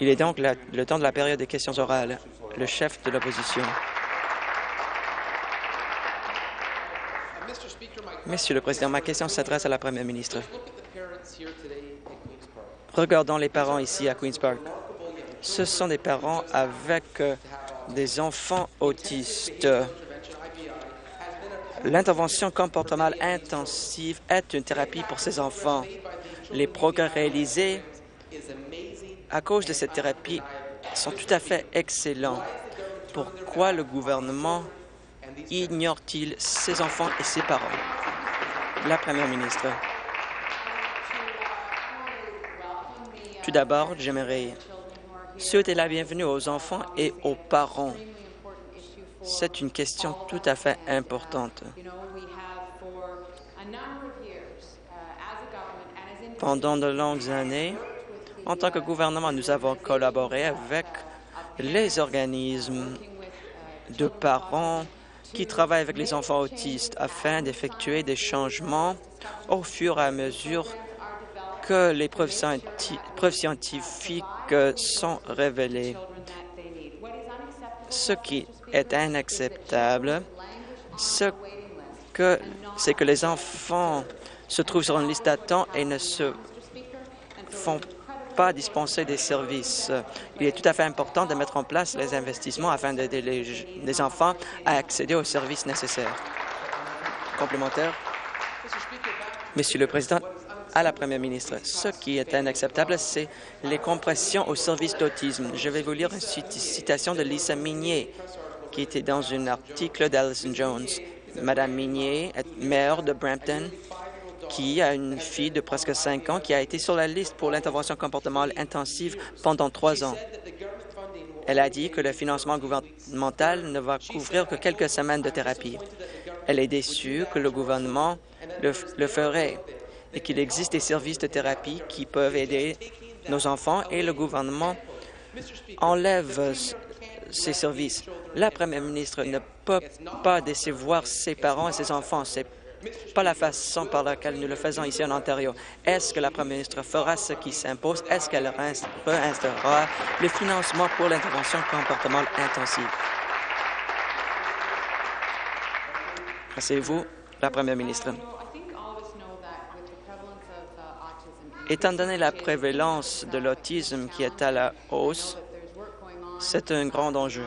Il est donc le temps de la période des questions orales. Le chef de l'opposition. Monsieur le Président, ma question s'adresse à la Première ministre. Regardons les parents ici à Queen's Park. Ce sont des parents avec euh, des enfants autistes. L'intervention comportementale intensive est une thérapie pour ces enfants. Les progrès réalisés à cause de cette thérapie sont tout à fait excellents. Pourquoi le gouvernement ignore-t-il ces enfants et ses parents? La Première ministre. Tout d'abord, j'aimerais souhaiter la bienvenue aux enfants et aux parents. C'est une question tout à fait importante. Pendant de longues années, en tant que gouvernement, nous avons collaboré avec les organismes de parents qui travaillent avec les enfants autistes afin d'effectuer des changements au fur et à mesure que les preuves, scienti- preuves scientifiques sont révélées. Ce qui est inacceptable, ce que c'est que les enfants se trouvent sur une liste d'attente et ne se font pas dispenser des services. Il est tout à fait important de mettre en place les investissements afin d'aider les, les enfants à accéder aux services nécessaires. Complémentaire. Monsieur le Président, à la Première ministre, ce qui est inacceptable, c'est les compressions au service d'autisme. Je vais vous lire une cit- citation de Lisa Minier, qui était dans un article d'Alison Jones. Madame Minier est maire de Brampton, qui a une fille de presque 5 ans qui a été sur la liste pour l'intervention comportementale intensive pendant trois ans. Elle a dit que le financement gouvernemental ne va couvrir que quelques semaines de thérapie. Elle est déçue que le gouvernement le, ferait et qu'il existe des services de thérapie qui peuvent aider nos enfants et le gouvernement enlève ces services. La première ministre ne peut pas décevoir ses parents et ses enfants. Pas la façon par laquelle nous le faisons ici en Ontario. Est-ce que la première ministre fera ce qui s'impose? Est-ce qu'elle réinst- réinstaurera le financement pour l'intervention comportementale intensive? Asseyez-vous, la première ministre. Étant donné la prévalence de l'autisme qui est à la hausse, c'est un grand enjeu.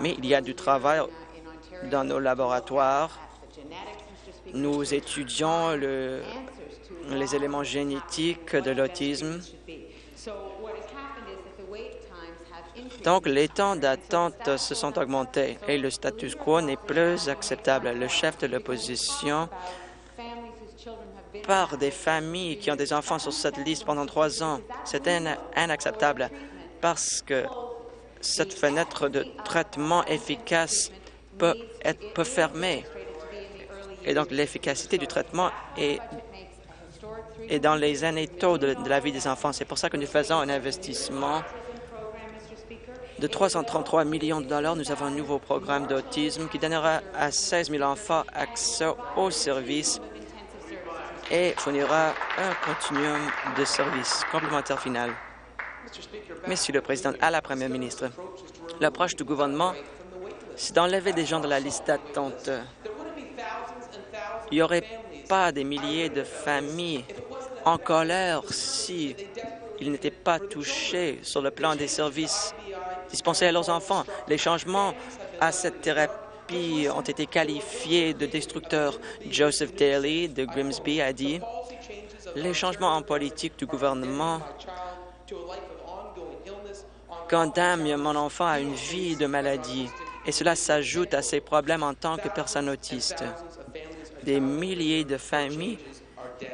Mais il y a du travail dans nos laboratoires. Nous étudions le- les éléments génétiques de l'autisme. Donc, les temps d'attente se sont augmentés et le status quo n'est plus acceptable. Le chef de l'opposition par des familles qui ont des enfants sur cette liste pendant trois ans. C'est in- inacceptable parce que cette fenêtre de traitement efficace peut être peut fermer. Et donc, l'efficacité du traitement est, dans les années tôt de, de la vie des enfants. C'est pour ça que nous faisons un investissement de 333 millions de dollars. Nous avons un nouveau programme d'autisme qui donnera à 16 000 enfants accès aux services et fournira un continuum de services complémentaires final. Monsieur le Président, à la Première ministre, l'approche du gouvernement, c'est d'enlever des gens de la liste d'attente. Il n'y aurait pas des milliers de familles en colère si ils n'étaient pas touchés sur le plan des services dispensés à leurs enfants. Les changements à cette thérapie ont été qualifiés de destructeurs. Joseph Daly de Grimsby a dit les changements en politique du gouvernement condamnent mon enfant à une vie de maladie et cela s'ajoute à ses problèmes en tant que personne autiste. Des milliers de familles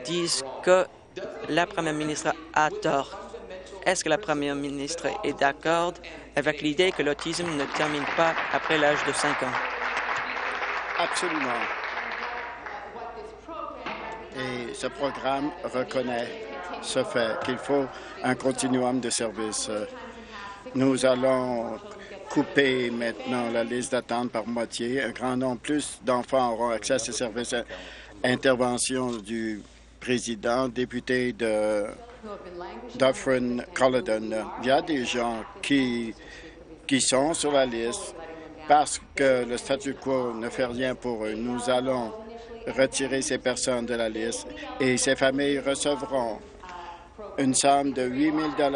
disent que la première ministre a tort. Est-ce que la première ministre est d'accord avec l'idée que l'autisme ne termine pas après l'âge de 5 ans? Absolument. Et ce programme reconnaît ce fait qu'il faut un continuum de services. Nous allons couper maintenant la liste d'attente par moitié. Un grand nombre plus d'enfants auront accès à ces services. Intervention du Président, député de Dufferin Culloden. Il y a des gens qui, qui sont sur la liste parce que le statu quo ne fait rien pour eux. Nous allons retirer ces personnes de la liste et ces familles recevront une somme de 8 000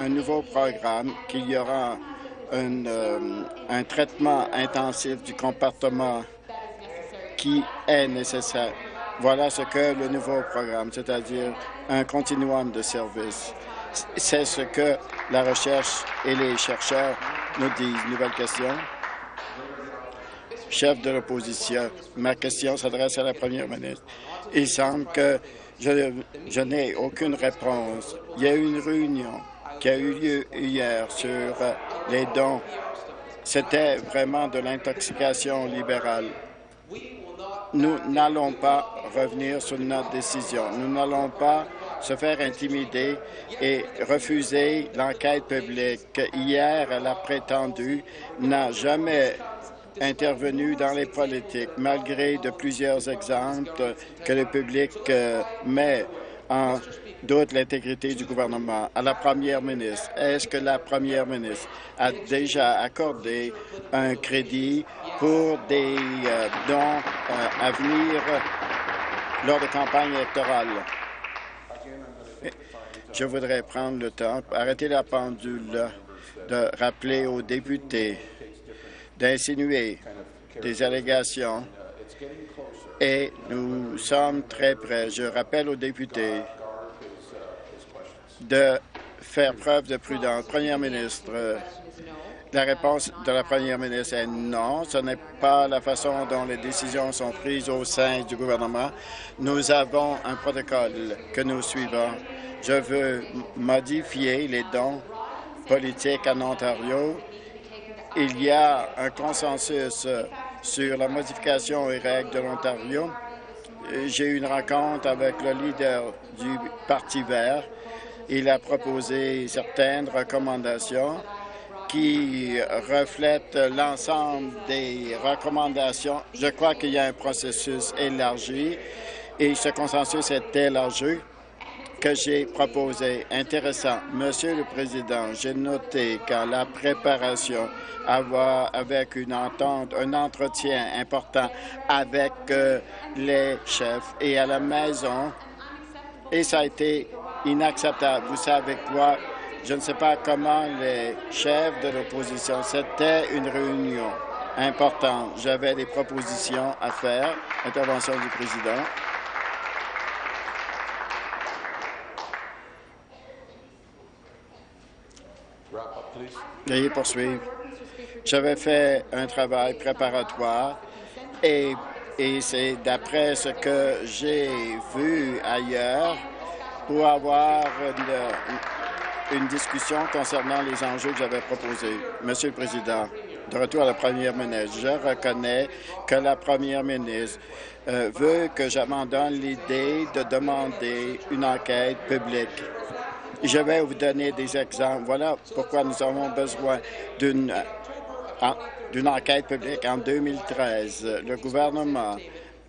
un nouveau programme qu'il y aura un, euh, un traitement intensif du comportement qui est nécessaire. Voilà ce que le nouveau programme, c'est-à-dire un continuum de services. C'est ce que la recherche et les chercheurs nous disent. Nouvelle question. Chef de l'opposition, ma question s'adresse à la première ministre. Il semble que je, je n'ai aucune réponse. Il y a eu une réunion qui a eu lieu hier sur les dons. C'était vraiment de l'intoxication libérale. Nous n'allons pas revenir sur notre décision. Nous n'allons pas se faire intimider et refuser l'enquête publique. Hier, elle a prétendu n'a jamais intervenu dans les politiques, malgré de plusieurs exemples que le public euh, met en doute l'intégrité du gouvernement. À la première ministre, est-ce que la première ministre a déjà accordé un crédit pour des euh, dons euh, à venir lors de campagne électorale? Je voudrais prendre le temps, arrêter la pendule, de rappeler aux députés d'insinuer des allégations et nous sommes très près. Je rappelle aux députés de faire preuve de prudence. Première ministre, la réponse de la première ministre est non. Ce n'est pas la façon dont les décisions sont prises au sein du gouvernement. Nous avons un protocole que nous suivons. Je veux modifier les dons politiques en Ontario il y a un consensus sur la modification et règles de l'Ontario. J'ai eu une rencontre avec le leader du Parti vert. Il a proposé certaines recommandations qui reflètent l'ensemble des recommandations. Je crois qu'il y a un processus élargi et ce consensus est élargi que j'ai proposé. Intéressant. Monsieur le Président, j'ai noté qu'à la préparation avoir avec une entente, un entretien important avec euh, les chefs et à la maison, et ça a été inacceptable. Vous savez quoi? Je ne sais pas comment les chefs de l'opposition, c'était une réunion importante. J'avais des propositions à faire. Intervention du président. Veuillez poursuivre. J'avais fait un travail préparatoire et, et c'est d'après ce que j'ai vu ailleurs pour avoir une, discussion concernant les enjeux que j'avais proposés. Monsieur le Président, de retour à la première ministre, je reconnais que la première ministre euh, veut que j'abandonne l'idée de demander une enquête publique je vais vous donner des exemples. Voilà pourquoi nous avons besoin d'une d'une enquête publique en 2013. Le gouvernement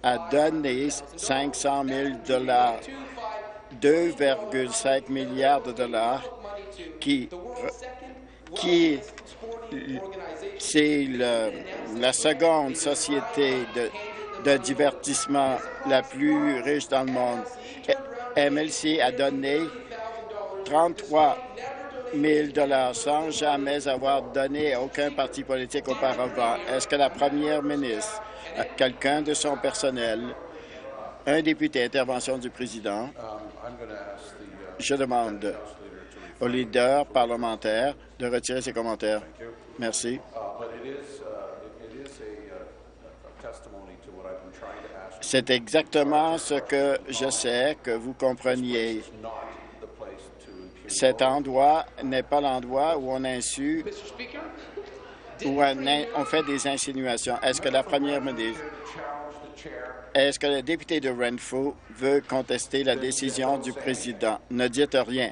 a donné 500 000 dollars, 2,5 milliards de dollars, qui, qui c'est la seconde société de divertissement la plus riche dans le monde. MLC a donné 33 000 sans jamais avoir donné à aucun parti politique auparavant. Est-ce que la première ministre, quelqu'un de son personnel, un député, intervention du président, je demande au leader parlementaire de retirer ses commentaires. Merci. C'est exactement ce que je sais que vous compreniez cet endroit n'est pas l'endroit où on insulte, où on, fait des insinuations. Est-ce que la première ministre, est-ce que le député de Renfrew veut contester la décision du président? Ne dites rien.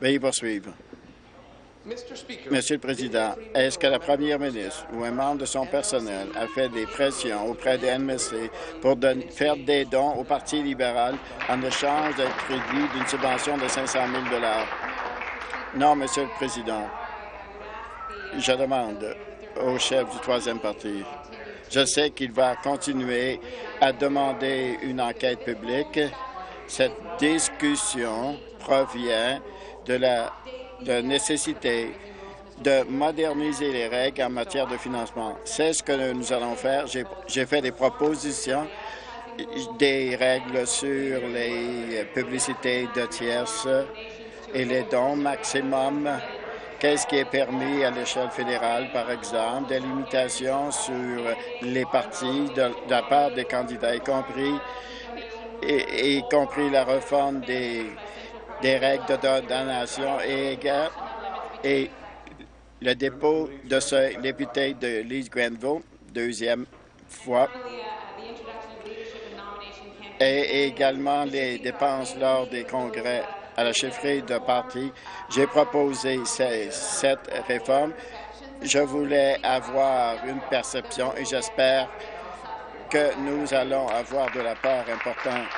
Veuillez poursuivre. Monsieur le Président, est-ce que la première ministre ou un membre de son personnel a fait des pressions auprès des NMC pour faire des dons au Parti libéral en échange d'un crédit d'une subvention de 500 000 Non, Monsieur le Président. Je demande au chef du troisième parti. Je sais qu'il va continuer à demander une enquête publique. Cette discussion provient de la de nécessité de moderniser les règles en matière de financement. C'est ce que nous allons faire. J'ai fait des propositions, des règles sur les publicités de tierces et les dons maximum. Qu'est-ce qui est permis à l'échelle fédérale, par exemple, des limitations sur les partis de, la part des candidats, y compris, y compris la réforme des des règles de donation et, et le dépôt de ce député de Lise Grenville, deuxième fois, et également les dépenses lors des congrès à la chefferie de parti. J'ai proposé cette réforme. Je voulais avoir une perception et j'espère que nous allons avoir de la part importante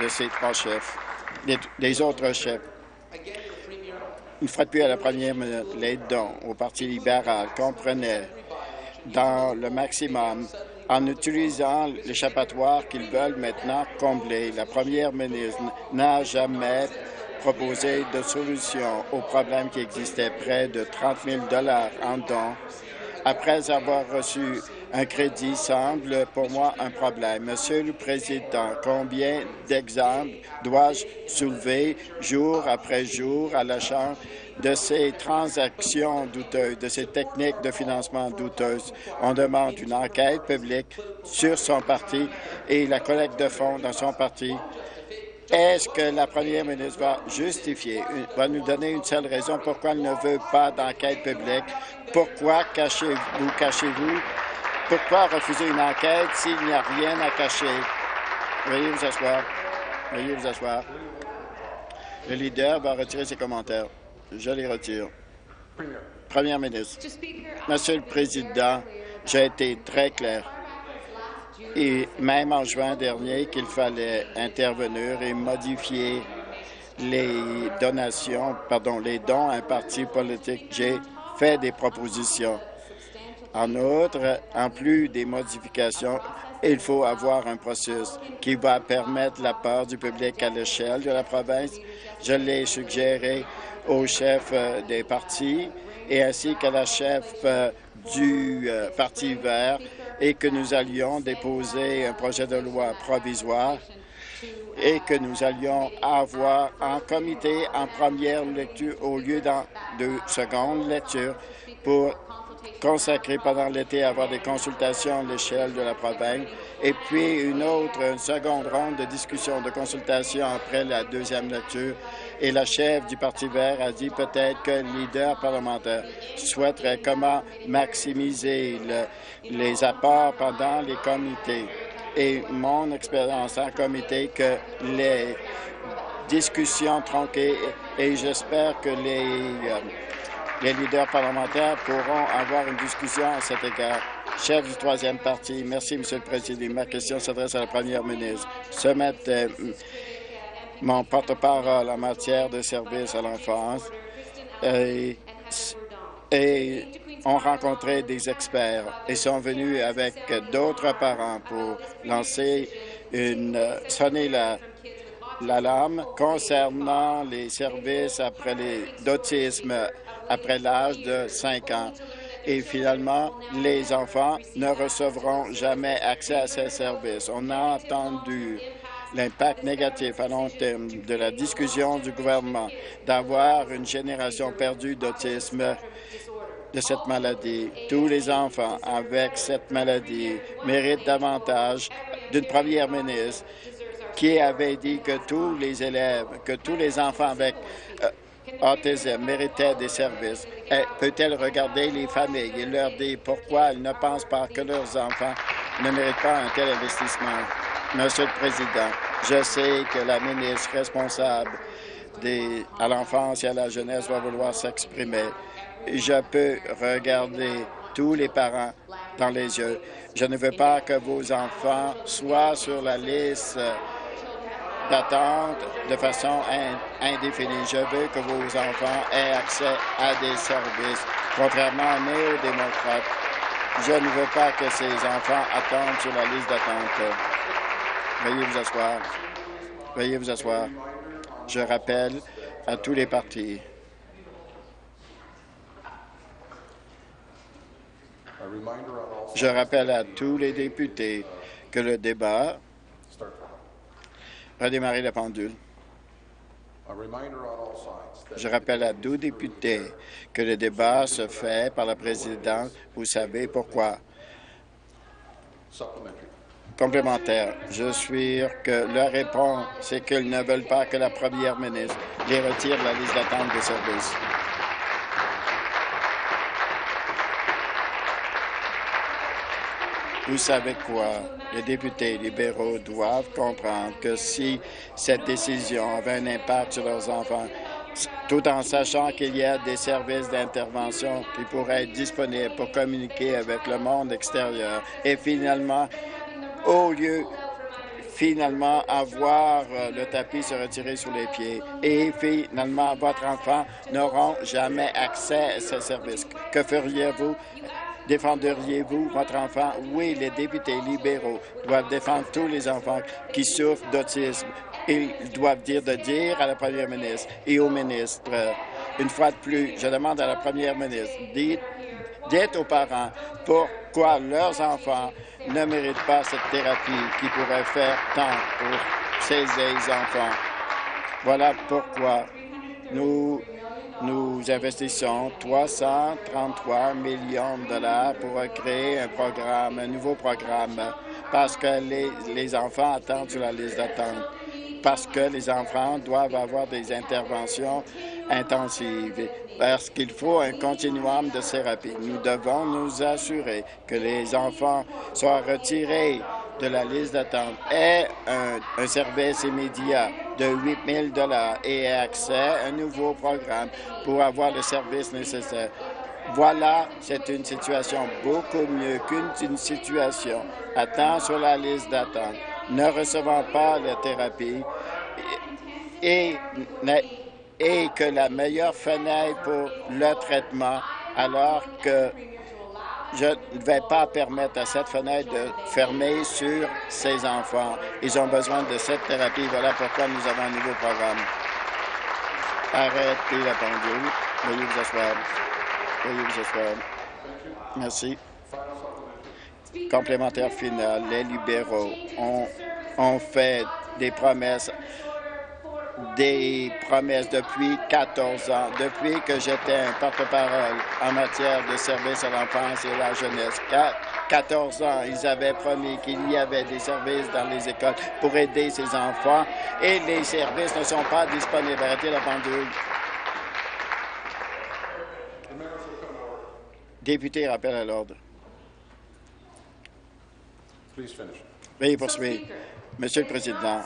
de ces trois chefs des, autres chefs. Une fois de plus à la première minute, les dons au Parti libéral comprenaient dans le maximum en utilisant l'échappatoire qu'ils veulent maintenant combler. La première ministre n'a jamais proposé de solution au problème qui existait près de 30 000 en dons après avoir reçu un crédit semble pour moi un problème. Monsieur le Président, combien d'exemples dois-je soulever jour après jour à la Chambre de ces transactions douteuses, de ces techniques de financement douteuses? On demande une enquête publique sur son parti et la collecte de fonds dans son parti. Est-ce que la première ministre va justifier, va nous donner une seule raison pourquoi elle ne veut pas d'enquête publique? Pourquoi cachez-vous, cachez-vous pourquoi refuser une enquête s'il n'y a rien à cacher? Veuillez vous asseoir. Veuillez vous asseoir. Le leader va retirer ses commentaires. Je les retire. Première ministre. Monsieur le Président, j'ai été très clair. Et même en juin dernier qu'il fallait intervenir et modifier les donations, pardon, les dons à un parti politique. J'ai fait des propositions. En outre, en plus des modifications, il faut avoir un processus qui va permettre l'apport du public à l'échelle de la province. Je l'ai suggéré au chef euh, des partis et ainsi qu'à la chef euh, du euh, Parti vert et que nous allions déposer un projet de loi provisoire et que nous allions avoir en comité en première lecture au lieu de seconde lecture pour consacré pendant l'été à avoir des consultations à l'échelle de la province et puis une autre, une seconde ronde de discussion, de consultation après la deuxième lecture. Et la chef du Parti vert a dit peut-être que le leader parlementaire souhaiterait comment maximiser les apports pendant les comités. Et mon expérience en comité que les discussions tronquées et j'espère que les euh, les leaders parlementaires pourront avoir une discussion à cet égard. Chef du troisième parti, merci, Monsieur le Président. Ma question s'adresse à la Première ministre. Ce matin, mon porte-parole en matière de services à l'enfance et, ont rencontré des experts et sont venus avec d'autres parents pour lancer une sonner la l'alarme concernant les services après les d'autisme après l'âge de 5 ans. Et finalement, les enfants ne recevront jamais accès à ces services. On a entendu l'impact négatif à long terme de la discussion du gouvernement d'avoir une génération perdue d'autisme de cette maladie. Tous les enfants avec cette maladie méritent davantage d'une première ministre qui avait dit que tous les élèves, que tous les enfants avec euh, autisme méritaient des services. Peut-elle regarder les familles et leur dire pourquoi elles ne pensent pas que leurs enfants ne méritent pas un tel investissement? Monsieur le Président, je sais que la ministre responsable des, à l'enfance et à la jeunesse va vouloir s'exprimer. Je peux regarder tous les parents dans les yeux. Je ne veux pas que vos enfants soient sur la liste d'attente de façon indéfinie. Je veux que vos enfants aient accès à des services, contrairement à néo-démocrates. Je ne veux pas que ces enfants attendent sur la liste d'attente. Veuillez vous asseoir. Veuillez vous asseoir. Je rappelle à tous les partis. Je rappelle à tous les députés que le débat a démarré la pendule. Je rappelle à deux députés que le débat se fait par la présidente. Vous savez pourquoi. Complémentaire. Je suis sûr que leur réponse, c'est qu'ils ne veulent pas que la première ministre les retire de la liste d'attente des services. Vous savez quoi? Les députés libéraux doivent comprendre que si cette décision avait un impact sur leurs enfants, tout en sachant qu'il y a des services d'intervention qui pourraient être disponibles pour communiquer avec le monde extérieur. Et finalement, au lieu finalement avoir euh, le tapis se retirer sous les pieds et finalement votre enfant n'auront jamais accès à ces services. Que feriez-vous? Défendriez-vous votre enfant? Oui, les députés libéraux doivent défendre tous les enfants qui souffrent d'autisme. Ils doivent dire de dire à la première ministre et au ministre, une fois de plus, je demande à la première ministre, dites, dites aux parents pourquoi leurs enfants ne méritent pas cette thérapie qui pourrait faire tant pour ces enfants. Voilà pourquoi nous nous investissons 333 millions de dollars pour créer un programme, un nouveau programme, parce que les, les enfants attendent sur la liste d'attente, parce que les enfants doivent avoir des interventions intensives, parce qu'il faut un continuum de thérapie. Nous devons nous assurer que les enfants soient retirés de la liste d'attente et un, service immédiat de 8 000 et accès à un nouveau programme pour avoir le service nécessaire. Voilà, c'est une situation beaucoup mieux qu'une situation attend sur la liste d'attente, ne recevant pas la thérapie et, et que la meilleure fenêtre pour le traitement alors que je ne vais pas permettre à cette fenêtre de fermer sur ces enfants. Ils ont besoin de cette thérapie. Voilà pourquoi nous avons un nouveau programme. Arrêtez la pendule. Veuillez vous asseoir. Veuillez vous asseoir. Merci. Complémentaire final. Les libéraux ont, ont fait des promesses des promesses depuis 14 ans, depuis que j'étais un porte-parole en matière de services à l'enfance et à la jeunesse. 14 ans, ils avaient promis qu'il y avait des services dans les écoles pour aider ces enfants et les services ne sont pas disponibles. Arrêtez la pendule. Député, rappel à l'ordre. Veuillez poursuivre. Monsieur le Président,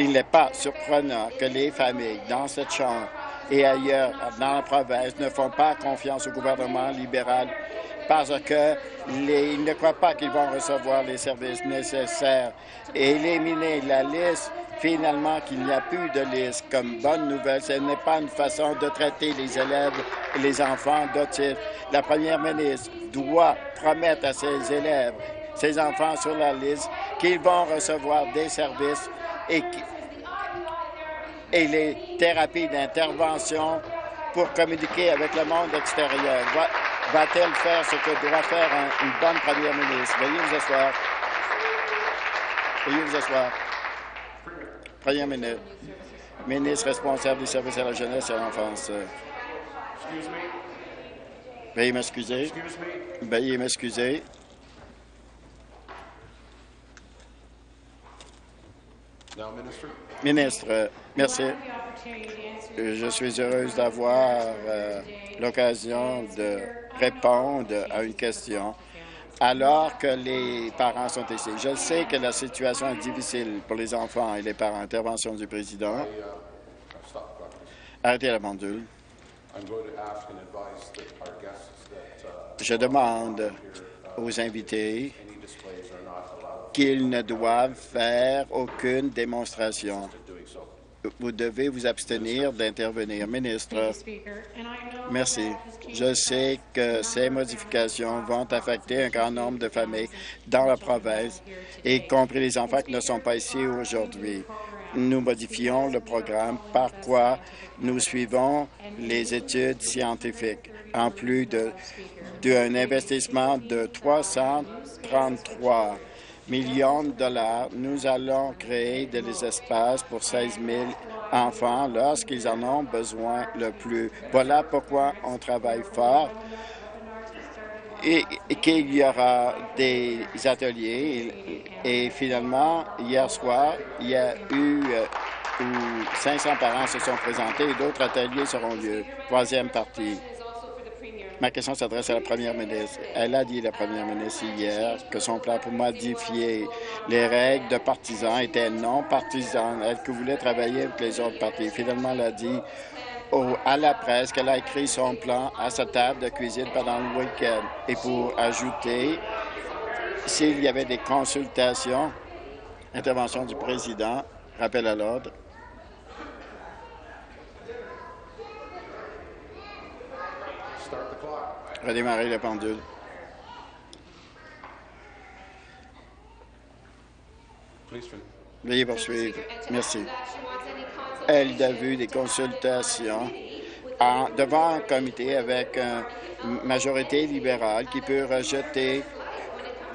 il n'est pas surprenant que les familles dans cette Chambre et ailleurs dans la province ne font pas confiance au gouvernement libéral parce qu'ils ne croient pas qu'ils vont recevoir les services nécessaires éliminer la liste finalement qu'il n'y a plus de liste. Comme bonne nouvelle, ce n'est pas une façon de traiter les élèves et les enfants d'autisme. La première ministre doit promettre à ses élèves, ses enfants sur la liste, qu'ils vont recevoir des services et, et les thérapies d'intervention pour communiquer avec le monde extérieur. Va-t-elle faire ce que doit faire une bonne première ministre? Veuillez vous asseoir. Veuillez vous asseoir. Première ministre. Ministre responsable du service à la jeunesse et à l'enfance. Veuillez m'excuser. Veuillez m'excuser. Ministre, merci. Je suis heureuse d'avoir euh, l'occasion de répondre à une question alors que les parents sont ici. Je sais que la situation est difficile pour les enfants et les parents. Intervention du président. Arrêtez la pendule. Je demande aux invités qu'ils ne doivent faire aucune démonstration. Vous devez vous abstenir d'intervenir. Ministre, merci. Je sais que ces modifications vont affecter un grand nombre de familles dans la province, y compris les enfants qui ne sont pas ici aujourd'hui. Nous modifions le programme par quoi nous suivons les études scientifiques. En plus d'un investissement de 333 millions de dollars, nous allons créer des espaces pour 16 000 enfants lorsqu'ils en ont besoin le plus. Voilà pourquoi on travaille fort et, qu'il y aura des ateliers. Et, finalement, hier soir, il y a eu euh, où 500 parents se sont présentés et d'autres ateliers seront lieu. Troisième partie. Ma question s'adresse à la première ministre. Elle a dit, la première ministre, hier, que son plan pour modifier les règles de partisans était non partisan. Elle que voulait travailler avec les autres partis. Finalement, elle a dit à la presse qu'elle a écrit son plan à sa table de cuisine pendant le week-end. Et pour ajouter, s'il y avait des consultations, intervention du président, rappel à l'ordre, redémarrer la pendule. Veuillez poursuivre. Merci. Elle a vu des consultations en, devant un comité avec une majorité libérale qui peut rejeter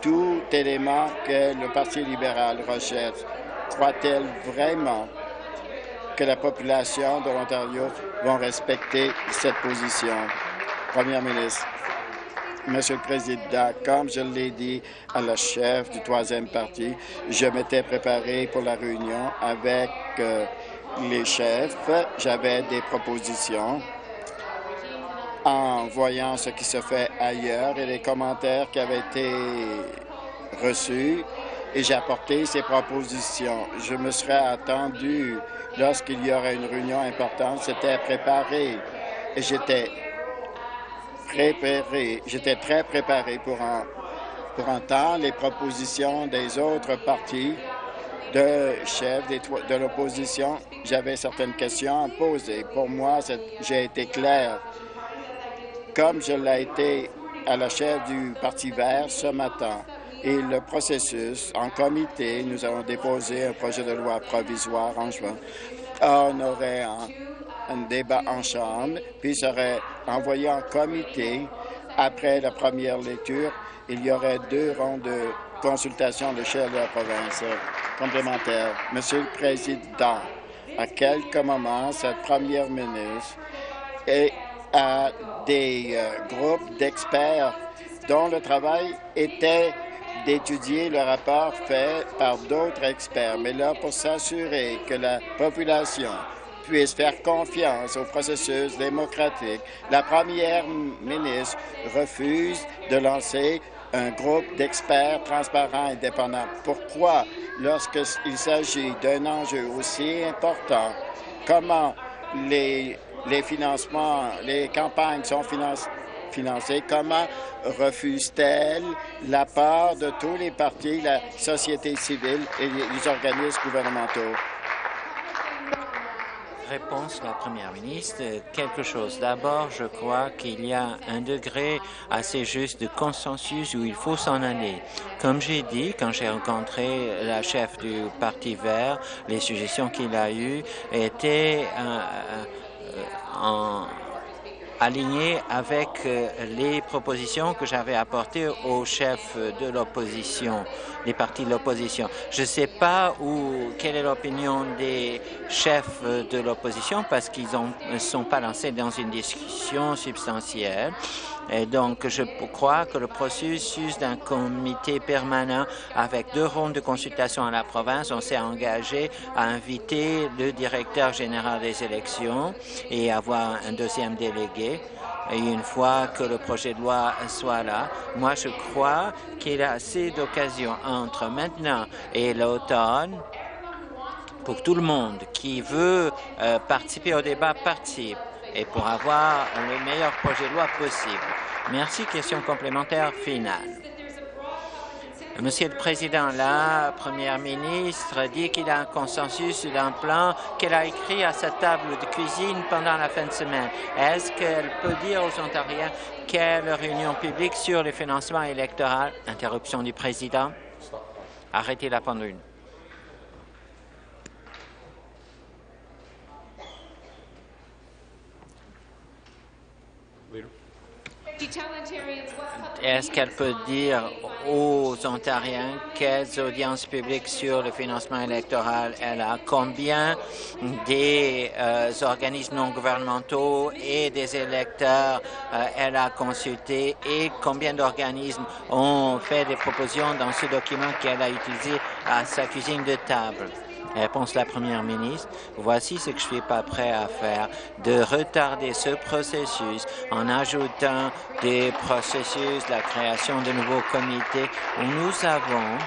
tout élément que le Parti libéral rejette. Croit-elle vraiment que la population de l'Ontario va respecter cette position? Première ministre. Monsieur le Président, comme je l'ai dit à la chef du troisième parti, je m'étais préparé pour la réunion avec euh, les chefs. J'avais des propositions en voyant ce qui se fait ailleurs et les commentaires qui avaient été reçus et j'ai apporté ces propositions. Je me serais attendu lorsqu'il y aurait une réunion importante, c'était préparé et j'étais préparé, j'étais très préparé pour, pour entendre les propositions des autres partis de chefs de l'opposition. J'avais certaines questions à poser. Pour moi, j'ai été clair, comme je l'ai été à la chef du Parti vert ce matin. Et le processus, en comité, nous allons déposer un projet de loi provisoire en juin. On aurait un débat en Chambre, puis serait envoyé en comité après la première lecture. Il y aurait deux rondes de consultation de chef de la province complémentaire. Monsieur le Président, à quelques moments, cette première ministre et à des euh, groupes d'experts dont le travail était d'étudier le rapport fait par d'autres experts, mais là pour s'assurer que la population puisse faire confiance au processus démocratique. La première ministre refuse de lancer un groupe d'experts transparents et indépendants. Pourquoi, lorsqu'il s'agit d'un enjeu aussi important, comment les, les financements, les campagnes sont financées, comment refuse-t-elle la part de tous les partis, la société civile et les organismes gouvernementaux? Réponse la Première ministre. Quelque chose. D'abord, je crois qu'il y a un degré assez juste de consensus où il faut s'en aller. Comme j'ai dit, quand j'ai rencontré la chef du Parti vert, les suggestions qu'il a eues étaient euh, euh, en aligné avec euh, les propositions que j'avais apportées aux chefs de l'opposition, des partis de l'opposition. Je ne sais pas où, quelle est l'opinion des chefs de l'opposition parce qu'ils ne sont pas lancés dans une discussion substantielle. Et donc, je crois que le processus d'un comité permanent avec deux rondes de consultation à la province, on s'est engagé à inviter le directeur général des élections et avoir un deuxième délégué. Et une fois que le projet de loi soit là, moi je crois qu'il y a assez d'occasions entre maintenant et l'automne pour tout le monde qui veut euh, participer au débat participe et pour avoir le meilleur projet de loi possible. Merci. Question complémentaire finale. Monsieur le Président, la Première ministre dit qu'il a un consensus sur un plan qu'elle a écrit à sa table de cuisine pendant la fin de semaine. Est-ce qu'elle peut dire aux Ontariens quelle réunion publique sur le financement électoral Interruption du Président. Arrêtez la pendule. Est-ce qu'elle peut dire aux Ontariens quelles audiences publiques sur le financement électoral elle a, combien des euh, organismes non gouvernementaux et des électeurs euh, elle a consulté et combien d'organismes ont fait des propositions dans ce document qu'elle a utilisé à sa cuisine de table? Réponse la Première ministre, voici ce que je ne suis pas prêt à faire, de retarder ce processus en ajoutant des processus, la création de nouveaux comités. Où nous avons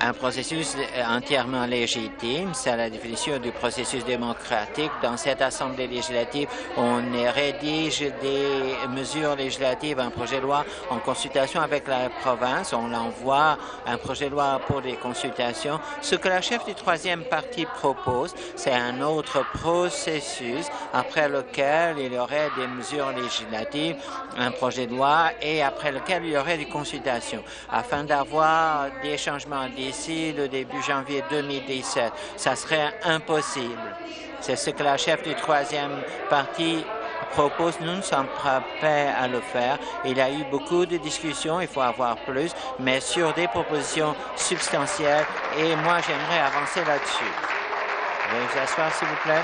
un processus entièrement légitime. C'est la définition du processus démocratique. Dans cette Assemblée législative, on rédige des mesures législatives, un projet de loi en consultation avec la province. On l'envoie un projet de loi pour des consultations. Ce que la chef du troisième parti propose, c'est un autre processus après lequel il y aurait des mesures législatives, un projet de loi et après lequel il y aurait des consultations afin d'avoir des changements d'ici le début janvier 2017. Ça serait impossible. C'est ce que la chef du troisième parti propose. Nous ne sommes pas prêts à le faire. Il y a eu beaucoup de discussions, il faut avoir plus, mais sur des propositions substantielles et moi, j'aimerais avancer là-dessus. Veuillez vous asseoir, s'il vous plaît.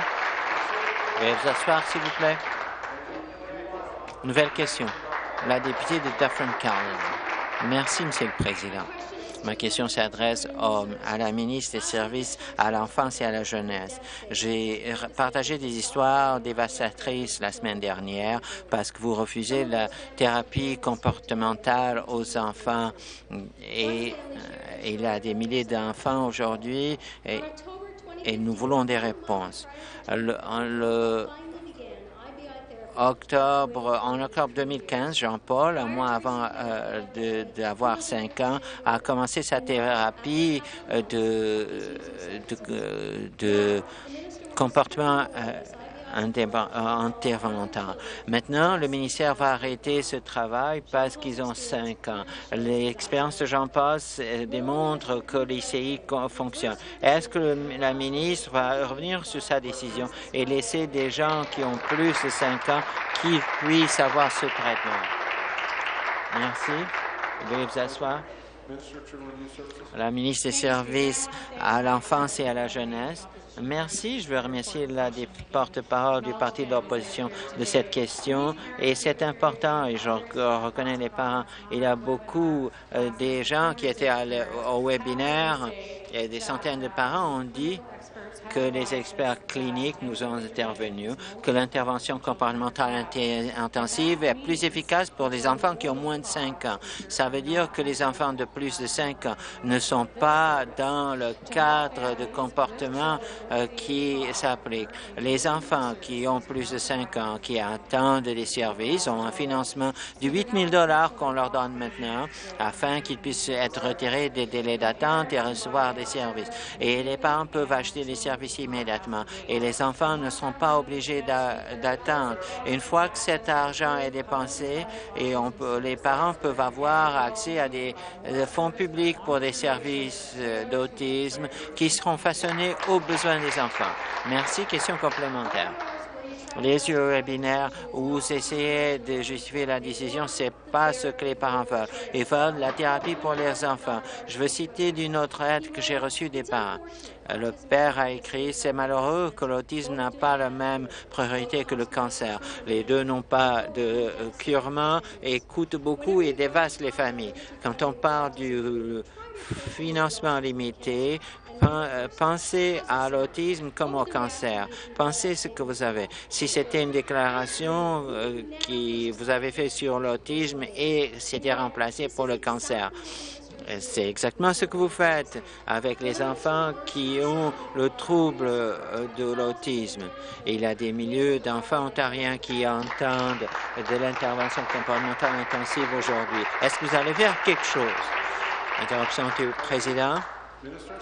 Veuillez vous asseoir, s'il vous plaît. Nouvelle question. La députée de Dufferin-Caroline. Merci, Monsieur le Président. Ma question s'adresse à la ministre des Services à l'enfance et à la jeunesse. J'ai partagé des histoires dévastatrices la semaine dernière parce que vous refusez la thérapie comportementale aux enfants et euh, il y a des milliers d'enfants aujourd'hui et, nous voulons des réponses. Le octobre, en octobre 2015, Jean-Paul, un mois avant euh, d'avoir cinq ans, a commencé sa thérapie euh, de, de, de comportement euh, intervenant. Maintenant, le ministère va arrêter ce travail parce qu'ils ont cinq ans. L'expérience de Jean-Paul démontre que l'ICI fonctionne. Est-ce que la ministre va revenir sur sa décision et laisser des gens qui ont plus de cinq ans qui puissent avoir ce traitement? Merci. Veuillez vous asseoir. La ministre des Services à l'enfance et à la jeunesse. Merci. Je veux remercier la porte-parole du parti de l'opposition de cette question. Et c'est important, et je reconnais les parents. Il y a beaucoup euh, des gens qui étaient au webinaire et des centaines de parents ont dit que les experts cliniques nous ont intervenu, que l'intervention comportementale intensive est plus efficace pour les enfants qui ont moins de 5 ans. Ça veut dire que les enfants de plus de 5 ans ne sont pas dans le cadre de comportement euh, qui s'applique. Les enfants qui ont plus de 5 ans, qui attendent des services, ont un financement de 8 000 qu'on leur donne maintenant afin qu'ils puissent être retirés des délais d'attente et recevoir des services. Et les parents peuvent acheter les services immédiatement et les enfants ne sont pas obligés d'attendre. Une fois que cet argent est dépensé, et les parents peuvent avoir accès à des, fonds publics pour des services euh, d'autisme qui seront façonnés aux besoins des enfants. Merci. Question complémentaire les yeux webinaires où vous essayez de justifier la décision, c'est pas ce que les parents veulent. Ils veulent la thérapie pour leurs enfants. Je veux citer d'une autre aide que j'ai reçue des parents. Le père a écrit, c'est malheureux que l'autisme n'a pas la même priorité que le cancer. Les deux n'ont pas de curement et coûtent beaucoup et dévastent les familles. Quand on parle du financement limité, euh, pensez à l'autisme comme au cancer. Pensez ce que vous avez. Si c'était une déclaration euh, que vous avez faite sur l'autisme et c'était remplacé pour le cancer, C'est exactement ce que vous faites avec les enfants qui ont le trouble euh, de l'autisme. Il y a des milieux d'enfants ontariens qui entendent de l'intervention comportementale intensive aujourd'hui. Est-ce que vous allez faire quelque chose? Interruption du président?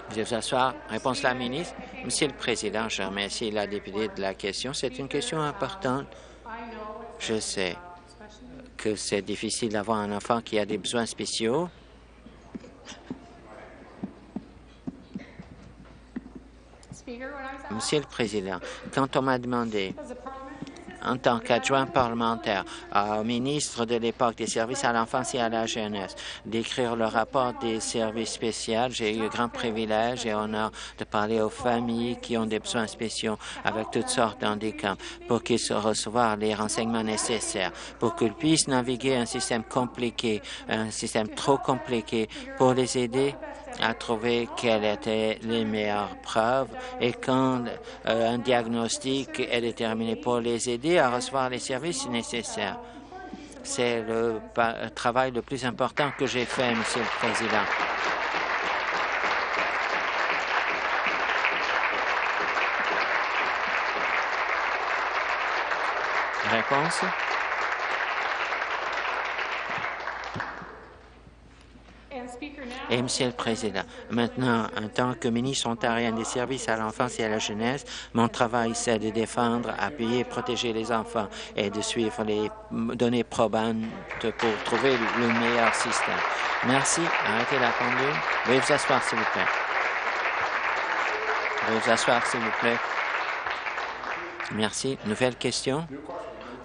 Veuillez vous asseoir. Réponse de la ministre. Monsieur le Président, je remercie la députée de la question. C'est une question importante. Je sais que c'est difficile d'avoir un enfant qui a des besoins spéciaux. Monsieur le Président, quand on m'a demandé en tant qu'adjoint parlementaire au ministre de l'époque des services à l'enfance et à la jeunesse d'écrire le rapport des services spéciaux. J'ai eu le grand privilège et honneur de parler aux familles qui ont des besoins spéciaux avec toutes sortes d'handicaps pour qu'ils recevoir les renseignements nécessaires, pour qu'ils puissent naviguer un système compliqué, un système trop compliqué pour les aider à trouver quelles étaient les meilleures preuves et quand euh, un diagnostic est déterminé pour les aider à recevoir les services nécessaires. C'est le travail le plus important que j'ai fait, Monsieur le Président. Réponse? Et Monsieur le Président, maintenant, en tant que ministre ontarien des services à l'enfance et à la jeunesse, mon travail, c'est de défendre, appuyer protéger les enfants et de suivre les données probantes pour trouver le meilleur système. Merci. Arrêtez la pendule. Veuillez vous asseoir, s'il vous plaît. Veuillez vous asseoir, s'il vous plaît. Merci. Nouvelle question?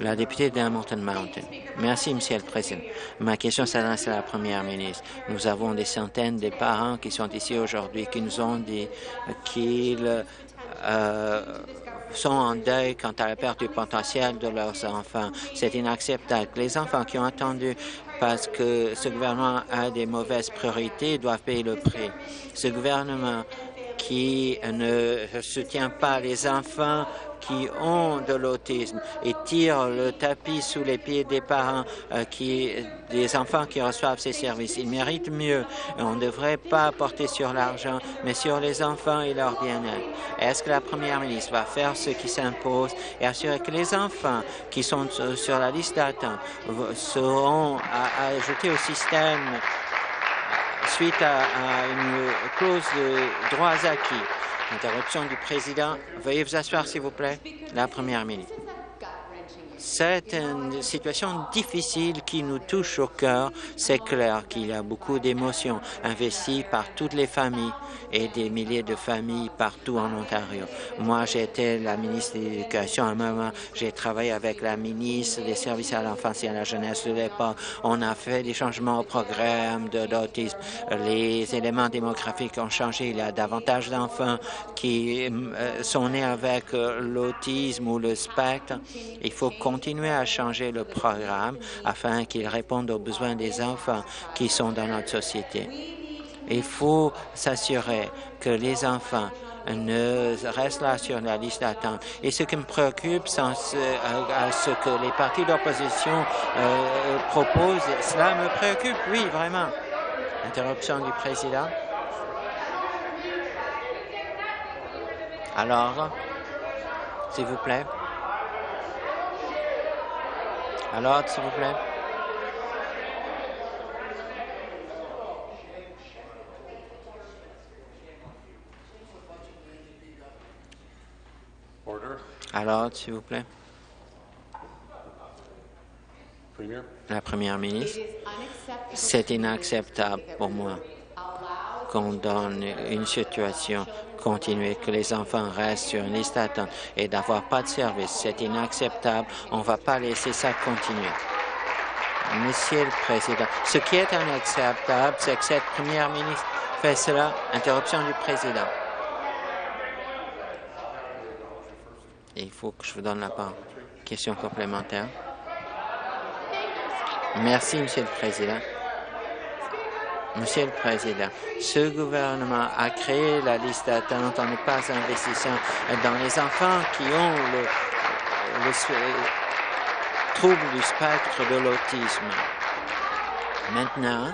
La députée d'Hamilton Mountain. Merci, Monsieur le Président. Ma question s'adresse à la Première ministre. Nous avons des centaines de parents qui sont ici aujourd'hui qui nous ont dit qu'ils euh, sont en deuil quant à la perte du potentiel de leurs enfants. C'est inacceptable. Les enfants qui ont attendu parce que ce gouvernement a des mauvaises priorités doivent payer le prix. Ce gouvernement qui ne soutient pas les enfants qui ont de l'autisme et tirent le tapis sous les pieds des parents, euh, qui, des enfants qui reçoivent ces services. Ils méritent mieux. On ne devrait pas porter sur l'argent, mais sur les enfants et leur bien-être. Est-ce que la première ministre va faire ce qui s'impose et assurer que les enfants qui sont sur la liste d'attente seront ajoutés au système suite à, à une clause de droits acquis? Interruption du président. Veuillez vous asseoir, s'il vous plaît. La première ministre. C'est une situation difficile qui nous touche au cœur. C'est clair qu'il y a beaucoup d'émotions investies par toutes les familles et des milliers de familles partout en Ontario. Moi, j'étais la ministre de l'Éducation à un moment. J'ai travaillé avec la ministre des Services à l'enfance et à la jeunesse de l'époque. On a fait des changements au programme de l'autisme. Les éléments démographiques ont changé. Il y a davantage d'enfants qui euh, sont nés avec euh, l'autisme ou le spectre. Il faut continuer à changer le programme afin qu'il réponde aux besoins des enfants qui sont dans notre société. Il faut s'assurer que les enfants ne restent là sur la liste d'attente. Et ce qui me préoccupe, c'est ce, ce, que les partis d'opposition euh, proposent. Cela me préoccupe, oui, vraiment. Interruption du président. Alors, s'il vous plaît. Alors, s'il vous plaît. Alors, s'il vous plaît. La Première ministre, c'est inacceptable pour moi qu'on donne une situation continue, que les enfants restent sur une liste d'attente et d'avoir pas de service. C'est inacceptable. On ne va pas laisser ça continuer. Monsieur le Président, ce qui est inacceptable, c'est que cette Première ministre fait cela. Interruption du Président. il faut que je vous donne la parole. Question complémentaire. Merci, Monsieur le Président. Monsieur le Président, ce gouvernement a créé la liste d'attente en ne pas investissant dans les enfants qui ont le, le trouble du spectre de l'autisme. Maintenant,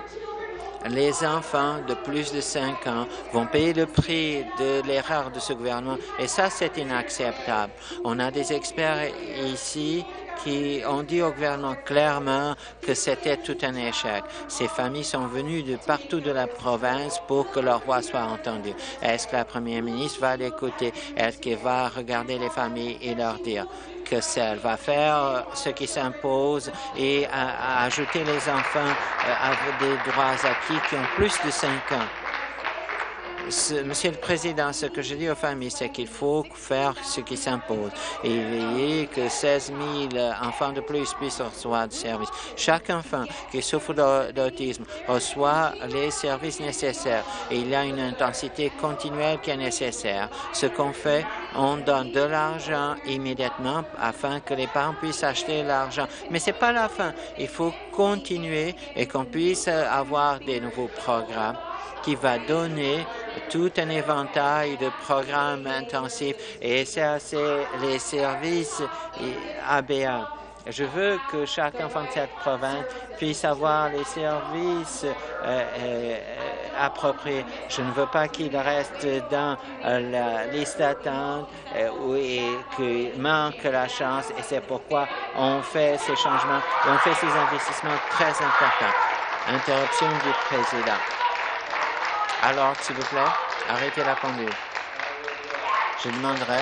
les enfants de plus de 5 ans vont payer le prix de l'erreur de ce gouvernement et ça, c'est inacceptable. On a des experts ici qui ont dit au gouvernement clairement que c'était tout un échec. Ces familles sont venues de partout de la province pour que leur voix soit entendue. Est-ce que la première ministre va l'écouter? Est-ce qu'elle va regarder les familles et leur dire que elle va faire ce qui s'impose et ajouter les enfants à euh, des droits acquis qui ont plus de cinq ans? Monsieur le Président, ce que je dis aux familles, c'est qu'il faut faire ce qui s'impose et veiller que 16 000 enfants de plus puissent recevoir du service. Chaque enfant qui souffre d'autisme reçoit les services nécessaires et il y a une intensité continuelle qui est nécessaire. Ce qu'on fait, on donne de l'argent immédiatement afin que les parents puissent acheter l'argent. Mais ce n'est pas la fin. Il faut continuer et qu'on puisse avoir des nouveaux programmes qui va donner tout un éventail de programmes intensifs et c'est les services ABA. Je veux que chaque enfant de cette province puisse avoir les services euh, euh, appropriés. Je ne veux pas qu'il reste dans euh, la liste d'attente et qu'il manque la chance et c'est pourquoi on fait ces changements on fait ces investissements très importants. Interruption du président. Alors, s'il vous plaît, arrêtez la pendule. Je demanderai,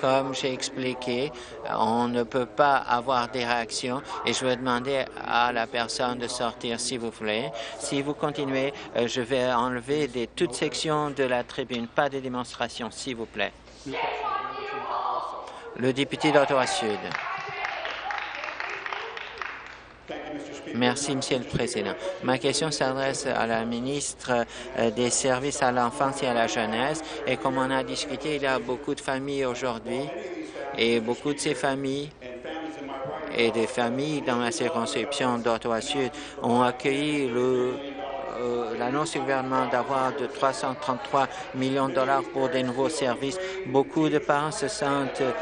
comme j'ai expliqué, on ne peut pas avoir des réactions et je vais demander à la personne de sortir, s'il vous plaît. Si vous continuez, euh, je vais enlever des, toutes sections de la tribune. Pas de démonstration, s'il vous plaît. Le député d'Ottawa-Sud. Merci, Monsieur le Président. Ma question s'adresse à la ministre euh, des Services à l'enfance et à la jeunesse. Et comme on a discuté, il y a beaucoup de familles aujourd'hui et beaucoup de ces familles et des familles dans la circonscription d'Ottawa-Sud ont accueilli le euh, l'annonce du gouvernement d'avoir de 333 millions de dollars pour des nouveaux services. Beaucoup de parents se sentent euh,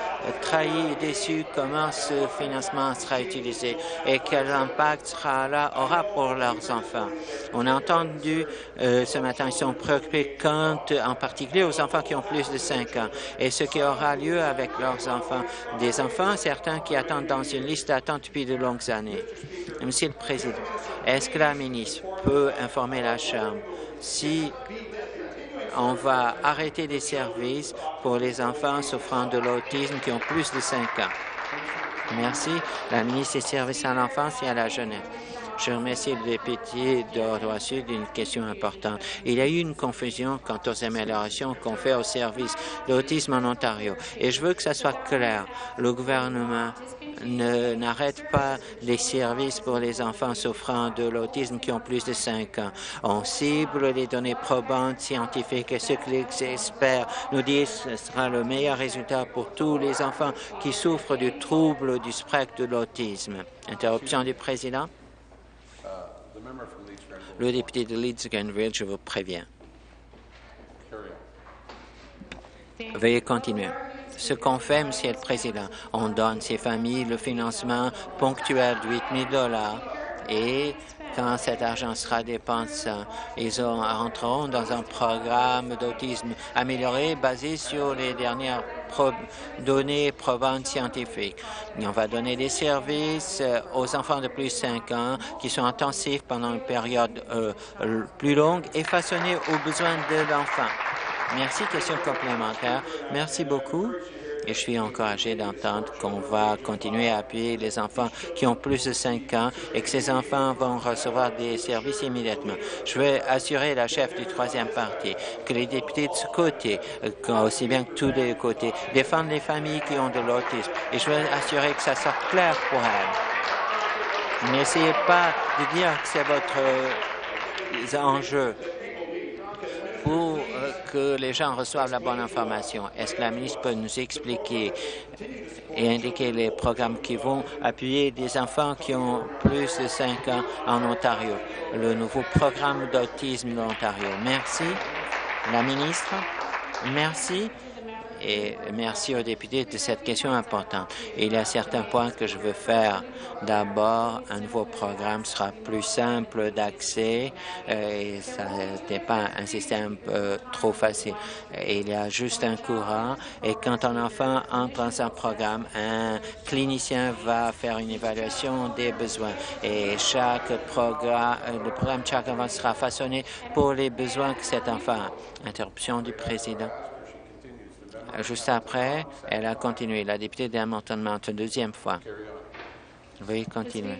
trahis et déçus comment ce financement sera utilisé et quel impact sera là, aura pour leurs enfants? On a entendu euh, ce matin, ils sont préoccupés quant en particulier aux enfants qui ont plus de 5 ans et ce qui aura lieu avec leurs enfants. Des enfants, certains qui attendent dans une liste d'attente depuis de longues années. Monsieur le Président, est-ce que la ministre peut informer la Chambre si on va arrêter des services pour les enfants souffrant de l'autisme qui ont plus de 5 ans? Merci. La ministre des Services à l'enfance et à la jeunesse. Je remercie le député d'Ottawa-Sud d'une question importante. Il y a eu une confusion quant aux améliorations qu'on fait au service d'autisme en Ontario. Et je veux que ça soit clair. Le gouvernement n'arrête pas les services pour les enfants souffrant de l'autisme qui ont plus de 5 ans. On cible les données probantes scientifiques et ce que les experts nous disent ce sera le meilleur résultat pour tous les enfants qui souffrent du trouble du spectre de l'autisme. Interruption du président. Le député de Leeds-Grenville, je vous préviens. Veuillez continuer. Ce qu'on fait, Monsieur le Président, on donne ces familles le financement ponctuel de 8 000 et quand cet argent sera dépensé, ils rentreront dans un programme d'autisme amélioré basé sur les dernières données probantes scientifiques. on va donner des services euh, aux enfants de plus de 5 ans qui sont intensifs pendant une période euh, plus longue et façonnés aux besoins de l'enfant. Merci. Question complémentaire. Merci beaucoup et je suis encouragé d'entendre qu'on va continuer à appuyer les enfants qui ont plus de 5 ans et que ces enfants vont recevoir des services immédiatement. Je veux assurer la chef du troisième parti que les députés de ce côté, euh, aussi bien que tous les côtés, défendent les familles qui ont de l'autisme et je veux assurer que ça soit clair pour elles. N'essayez pas de dire que c'est votre euh, enjeu pour euh, que les gens reçoivent la bonne information. Est-ce que la ministre peut nous expliquer et indiquer les programmes qui vont appuyer des enfants qui ont plus de 5 ans en Ontario, le nouveau programme d'autisme de l'Ontario? Merci. La ministre, merci. Et merci aux députés de cette question importante. Il y a certains points que je veux faire. D'abord, un nouveau programme sera plus simple d'accès euh, et ça n'est pas un système euh, trop facile. Il y a juste un courant et quand un enfant entre dans un programme, un clinicien va faire une évaluation des besoins et chaque programme, euh, le programme chaque enfant sera façonné pour les besoins que cet enfant a. Interruption du président. Juste après, elle a continué. La députée d'Hamilton Mountain, deuxième fois. Veuillez continuer.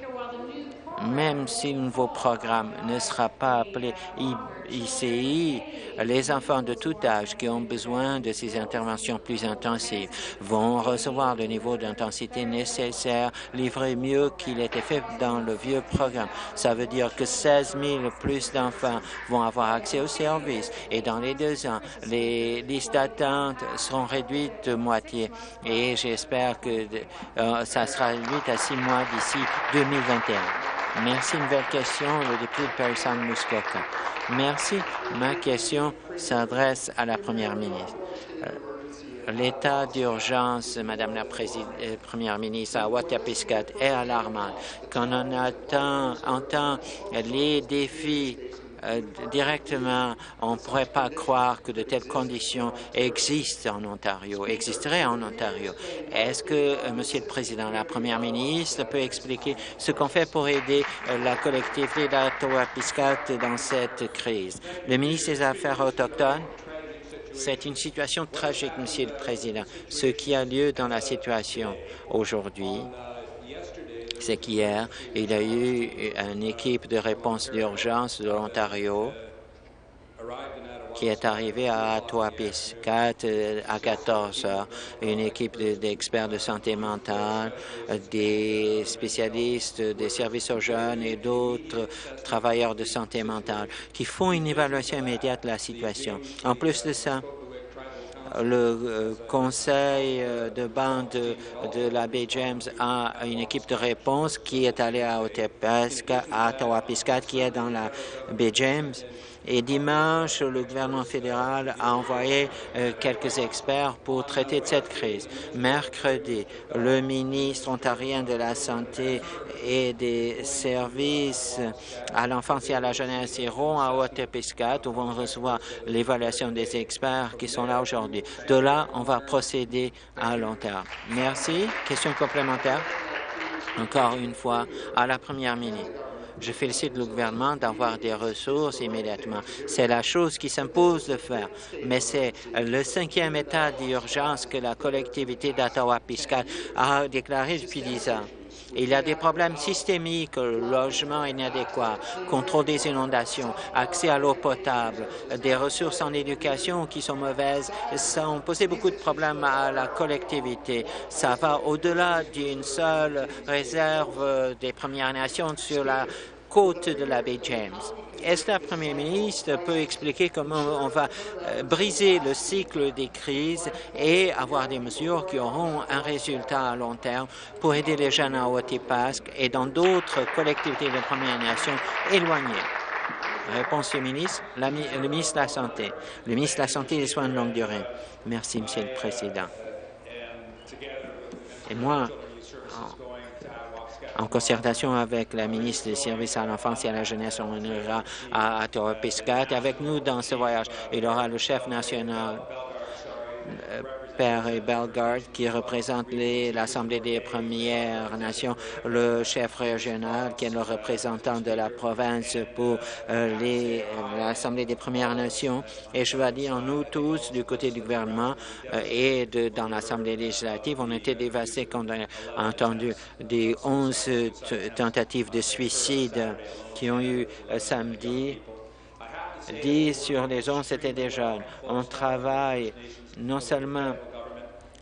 Même si le nouveau programme ne sera pas appelé ICI, les enfants de tout âge qui ont besoin de ces interventions plus intensives vont recevoir le niveau d'intensité nécessaire, livré mieux qu'il était fait dans le vieux programme. Ça veut dire que 16 000 plus d'enfants vont avoir accès aux services et dans les deux ans, les listes d'attente seront réduites de moitié et j'espère que euh, ça sera réduit à six mois d'ici 2021. Merci. Nouvelle question, le député de Paris Muskoka. Merci. Ma question s'adresse à la première ministre. Euh, l'état d'urgence, Madame la euh, Première ministre, à Watapiskat est alarmant. Quand on entend les défis euh, directement, on ne pourrait pas croire que de telles conditions existent en Ontario, existeraient en Ontario. Est-ce que, euh, Monsieur le Président, la Première ministre peut expliquer ce qu'on fait pour aider euh, la collectivité d'Ottawa-Piscat dans cette crise? Le ministre des Affaires autochtones? C'est une situation tragique, Monsieur le Président. Ce qui a lieu dans la situation aujourd'hui, c'est qu'hier, il y a eu une équipe de réponse d'urgence de l'Ontario qui est arrivée à Atoapiscat euh, à 14 heures. Une équipe d'experts de, santé mentale, des spécialistes des services aux jeunes et d'autres travailleurs de santé mentale qui font une évaluation immédiate de la situation. En plus de ça, le euh, conseil euh, de bande de, la baie James a une équipe de réponse qui est allée à Otepisca, à Tawapiscat, qui est dans la baie James. Et dimanche, le gouvernement fédéral a envoyé euh, quelques experts pour traiter de cette crise. Mercredi, le ministre ontarien de la Santé et des services à l'enfance et à la jeunesse iront à Haute-Piscat où vont recevoir l'évaluation des experts qui sont là aujourd'hui. De là, on va procéder à long terme. Merci. Question complémentaire? Encore une fois, à la première minute. Je félicite le gouvernement d'avoir des ressources immédiatement. C'est la chose qui s'impose de faire. Mais c'est le cinquième état d'urgence que la collectivité d'Ottawa-Piscal a déclaré depuis dix ans. Il y a des problèmes systémiques, logement inadéquat, contrôle des inondations, accès à l'eau potable, des ressources en éducation qui sont mauvaises. Ça a posé beaucoup de problèmes à la collectivité. Ça va au-delà d'une seule réserve des Premières Nations sur la côte de la baie James. Est-ce que la Première ministre peut expliquer comment on va euh, briser le cycle des crises et avoir des mesures qui auront un résultat à long terme pour aider les jeunes à Otipask et dans d'autres collectivités de Première Nation éloignées? Réponse du ministre, le ministre de la Santé. Le ministre de la Santé et des Soins de longue durée. Merci, Monsieur le Président. Et moi, en concertation avec la ministre des Services à l'enfance et à la jeunesse, on ira à, à avec nous dans ce voyage. Il aura le chef national Père Bellegarde, qui représente l'Assemblée des Premières Nations, le chef régional, qui est le représentant de la province pour euh, l'Assemblée des Premières Nations. Et je vais dire, nous tous, du côté du gouvernement euh, et de, dans l'Assemblée législative, on était dévastés quand on a entendu des 11 tentatives de suicide qui ont eu euh, samedi. 10 sur les 11, c'était des jeunes. On travaille non seulement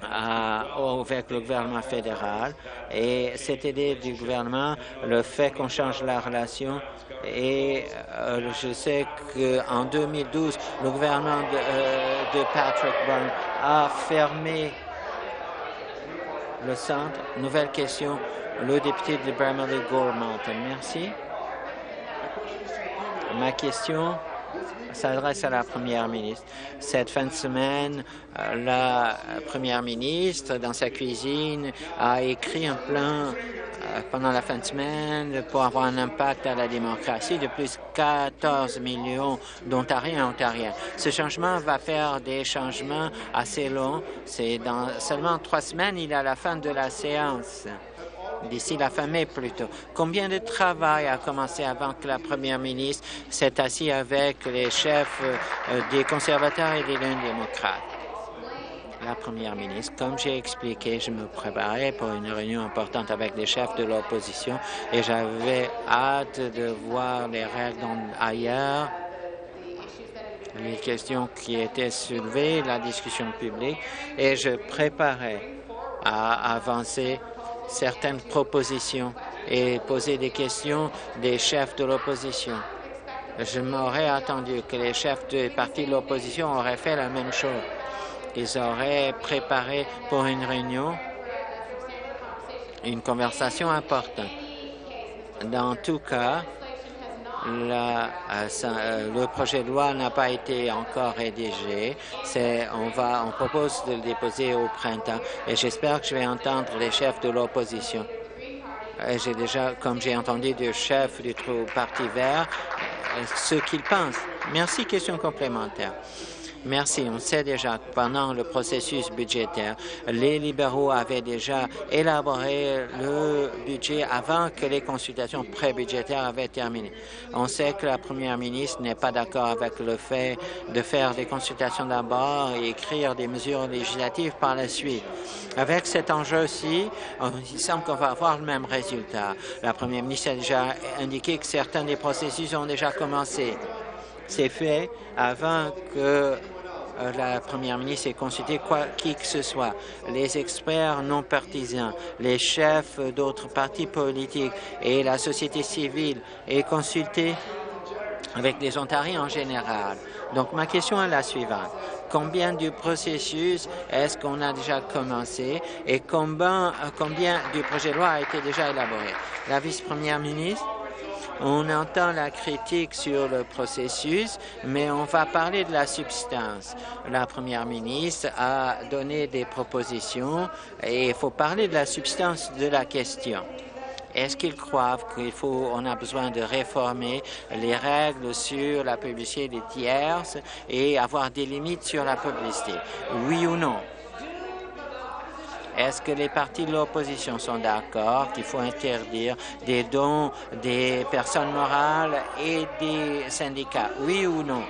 avec le gouvernement fédéral et cette idée du gouvernement, le fait qu'on change la relation et euh, je sais qu'en 2012, le gouvernement de, euh, Patrick Byrne a fermé le centre. Nouvelle question, le député de Bramley Gore. Merci. Ma question s'adresse à la première ministre. Cette fin de semaine, euh, la première ministre, dans sa cuisine, a écrit un plan euh, pendant la fin de semaine pour avoir un impact à la démocratie de plus de 14 millions d'Ontariens et Ontariens. Ce changement va faire des changements assez longs. C'est dans seulement trois semaines, il est à la fin de la séance d'ici la fin mai plutôt. Combien de travail a commencé avant que la première ministre s'est assise avec les chefs euh, des conservateurs et des démocrates? La première ministre, comme j'ai expliqué, je me préparais pour une réunion importante avec les chefs de l'opposition et j'avais hâte de voir les règles ailleurs les questions qui étaient soulevées, la discussion publique, et je préparais à avancer certaines propositions et poser des questions des chefs de l'opposition. Je m'aurais attendu que les chefs des partis de l'opposition auraient fait la même chose. Ils auraient préparé pour une réunion une conversation importante. Dans tout cas, euh, euh, le projet de loi n'a pas été encore rédigé. On, va, on propose de le déposer au printemps et j'espère que je vais entendre les chefs de l'opposition. J'ai déjà, comme j'ai entendu du chef du Parti vert, euh, ce qu'ils pensent. Merci. Question complémentaire. Merci. On sait déjà que pendant le processus budgétaire, les libéraux avaient déjà élaboré le budget avant que les consultations pré-budgétaires avaient terminé. On sait que la première ministre n'est pas d'accord avec le fait de faire des consultations d'abord et écrire des mesures législatives par la suite. Avec cet enjeu-ci, il semble qu'on va avoir le même résultat. La première ministre a déjà indiqué que certains des processus ont déjà commencé. C'est fait avant que euh, la première ministre ait consulté qui que ce soit, les experts non partisans, les chefs d'autres partis politiques et la société civile et consulté avec les Ontariens en général. Donc ma question est la suivante. Combien du processus est-ce qu'on a déjà commencé et combien, combien du projet de loi a été déjà élaboré? La vice-première ministre on entend la critique sur le processus, mais on va parler de la substance. La première ministre a donné des propositions et il faut parler de la substance de la question. Est-ce qu'ils croient qu'il faut, on a besoin de réformer les règles sur la publicité des tierces et avoir des limites sur la publicité? Oui ou non? Est-ce que les partis de l'opposition sont d'accord qu'il faut interdire des dons des personnes morales et des syndicats? Oui ou non?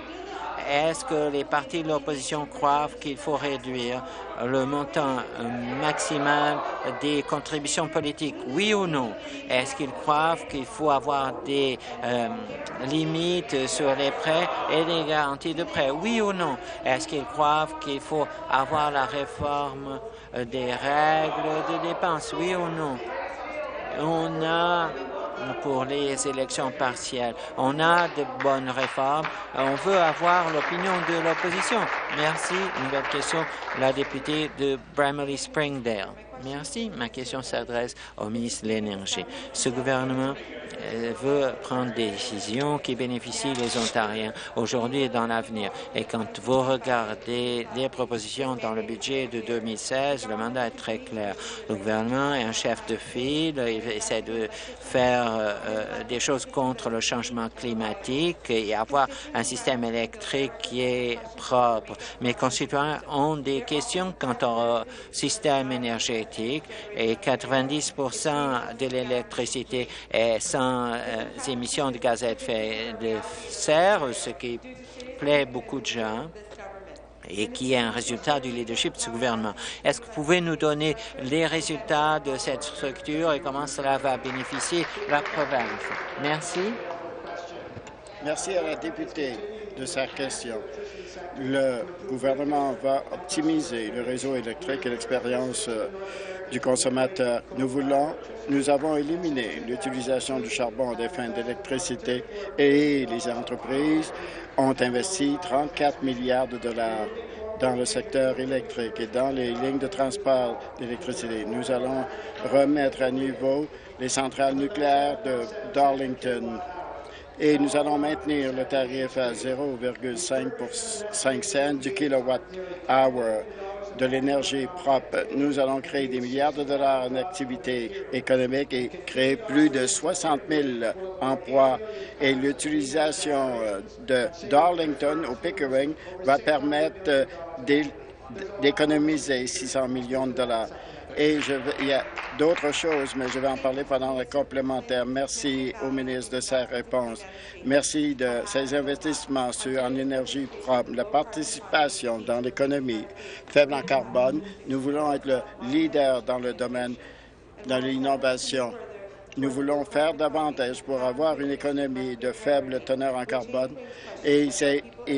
Est-ce que les partis de l'opposition croient qu'il faut réduire le montant maximal des contributions politiques? Oui ou non? Est-ce qu'ils croient qu'il faut avoir des euh, limites sur les prêts et les garanties de prêts? Oui ou non? Est-ce qu'ils croient qu'il faut avoir la réforme euh, des règles de dépenses, oui ou non? On a pour les élections partielles. On a de bonnes réformes. On veut avoir l'opinion de l'opposition. Merci. Nouvelle question, la députée de Bramley Springdale. Merci. Ma question s'adresse au ministre de l'Énergie. Ce gouvernement veut prendre des décisions qui bénéficient les Ontariens aujourd'hui et dans l'avenir. Et quand vous regardez les propositions dans le budget de 2016, le mandat est très clair. Le gouvernement est un chef de file, il essaie de faire euh, euh, des choses contre le changement climatique et avoir un système électrique qui est propre. Mes concitoyens ont des questions quant au système énergétique et 90% de l'électricité est sans euh, émissions de gaz à effet de serre, ce qui plaît beaucoup de gens et qui est un résultat du leadership de ce gouvernement. Est-ce que vous pouvez nous donner les résultats de cette structure et comment cela va bénéficier la province? Merci. Merci à la députée de sa question. Le gouvernement va optimiser le réseau électrique et l'expérience euh, du consommateur. Nous voulons, nous avons éliminé l'utilisation du charbon des fins d'électricité et les entreprises ont investi 34 milliards de dollars dans le secteur électrique et dans les lignes de transport d'électricité. Nous allons remettre à niveau les centrales nucléaires de Darlington et nous allons maintenir le tarif à 0,5 cents du kilowatt-hour de l'énergie propre. Nous allons créer des milliards de dollars en activité économique et créer plus de 60 000 emplois. Et l'utilisation euh, de Darlington au Pickering va permettre euh, d'économiser 600 millions de dollars. Et je il y a d'autres choses, mais je vais en parler pendant le complémentaire. Merci au ministre de sa réponse. Merci de ses investissements sur, en énergie propre, la participation dans l'économie faible en carbone. Nous voulons être le leader dans le domaine de l'innovation nous voulons faire davantage pour avoir une économie de faible teneur en carbone et,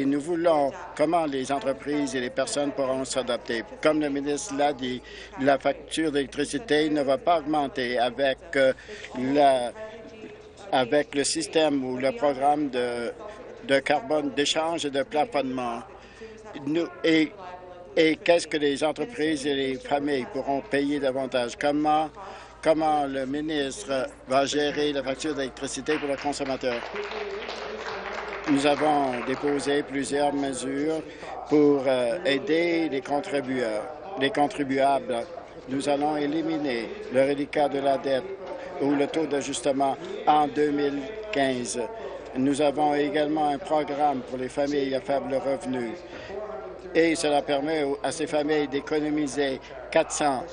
nous voulons comment les entreprises et les personnes pourront s'adapter. Comme le ministre l'a dit, la facture d'électricité ne va pas augmenter avec, euh, le système ou le programme de, carbone d'échange et de plafonnement. Et et qu'est-ce que les entreprises et les familles pourront payer davantage? Comment comment le ministre va gérer la facture d'électricité pour le consommateur? Nous avons déposé plusieurs mesures pour euh, aider les contribuables. Les contribuables. Nous allons éliminer le reliquat de la dette ou le taux d'ajustement en 2015. Nous avons également un programme pour les familles à faible revenu et cela permet à ces familles d'économiser 400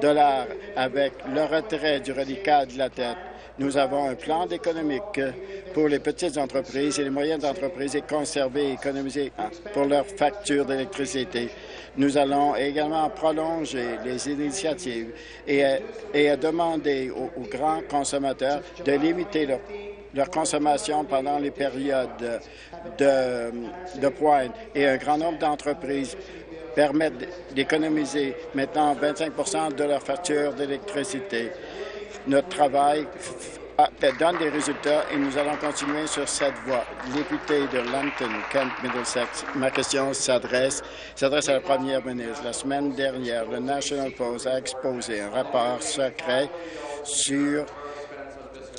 dollars avec le retrait du reliquat de la tête. Nous avons un plan économique pour les petites entreprises et les moyennes entreprises et conserver et économiser pour leurs factures d'électricité. Nous allons également prolonger les initiatives et, et demander aux, grands consommateurs de limiter leur, consommation pendant les périodes de, de pointe. Et un grand nombre d'entreprises permettent d'économiser maintenant 25% de leur facture d'électricité. Notre travail donne des résultats et nous allons continuer sur cette voie. Député de Lambton, Kent, Middlesex, ma question s'adresse à la première ministre. La semaine dernière, le National Post a exposé un rapport secret sur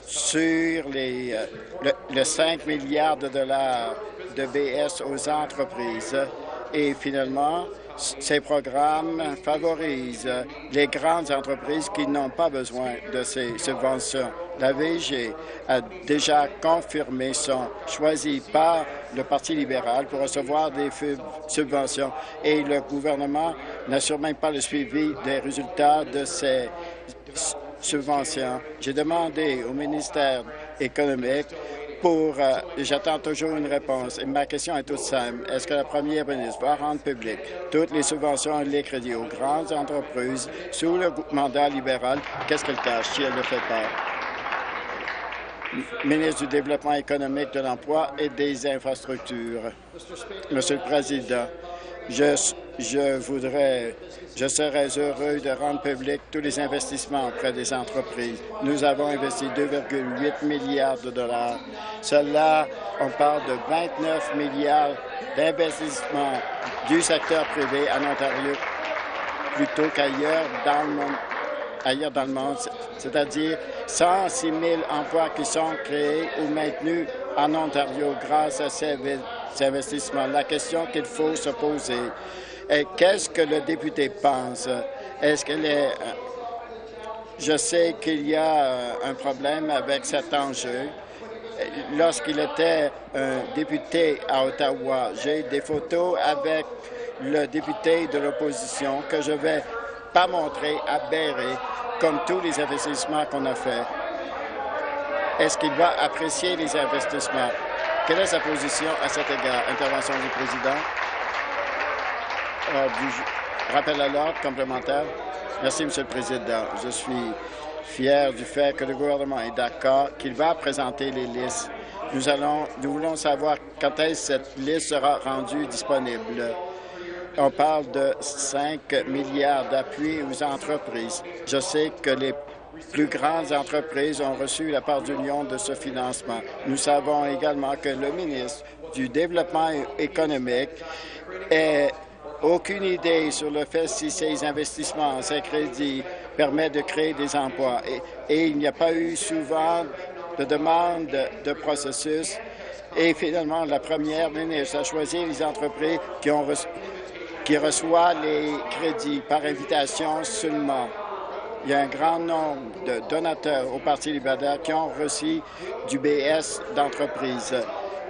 sur les, euh, le 5 milliards de dollars de BS aux entreprises. Et finalement, ces programmes favorisent les grandes entreprises qui n'ont pas besoin de ces subventions. La VG a déjà confirmé son choisi par le Parti libéral pour recevoir des subventions et le gouvernement n'assure même pas le suivi des résultats de ces subventions. J'ai demandé au ministère économique Euh, J'attends toujours une réponse. Et ma question est toute simple. Est-ce que la première ministre va rendre public toutes les subventions et les crédits aux grandes entreprises sous le mandat libéral? Qu'est-ce qu'elle cache si elle le fait pas? ministre du Développement économique, de l'Emploi et des infrastructures. Monsieur le Président, je, je voudrais, je serais heureux de rendre public tous les investissements auprès des entreprises. Nous avons investi 2,8 milliards de dollars. Cela, on parle de 29 milliards d'investissements du secteur privé en Ontario plutôt qu'ailleurs dans le monde ailleurs dans le monde, c'est-à-dire 106 000 emplois qui sont créés ou maintenus en Ontario grâce à ces investissements. La question qu'il faut se poser est qu'est-ce que le député pense? Est-ce qu'elle est... Je sais qu'il y a euh, un problème avec cet enjeu. Lorsqu'il était un député à Ottawa, j'ai des photos avec le député de l'opposition que je vais pas montrer à Berry comme tous les investissements qu'on a faits. Est-ce qu'il va apprécier les investissements? Quelle est sa position à cet égard? Intervention du président. Euh, rappel à l'ordre complémentaire. Merci, Monsieur le Président. Je suis fier du fait que le gouvernement est d'accord qu'il va présenter les listes. Nous, allons, nous voulons savoir quand est-ce cette liste sera rendue disponible. On parle de 5 milliards d'appuis aux entreprises. Je sais que les plus grandes entreprises ont reçu la part d'union de ce financement. Nous savons également que le ministre du Développement économique n'a aucune idée sur le fait si ces investissements, ces crédits permettent de créer des emplois. Et, il n'y a pas eu souvent de demandes de processus et finalement, la première ministre a choisi les entreprises qui reçoivent les crédits par invitation seulement. Il y a un grand nombre de donateurs au Parti libéral qui ont reçu du BS d'entreprise.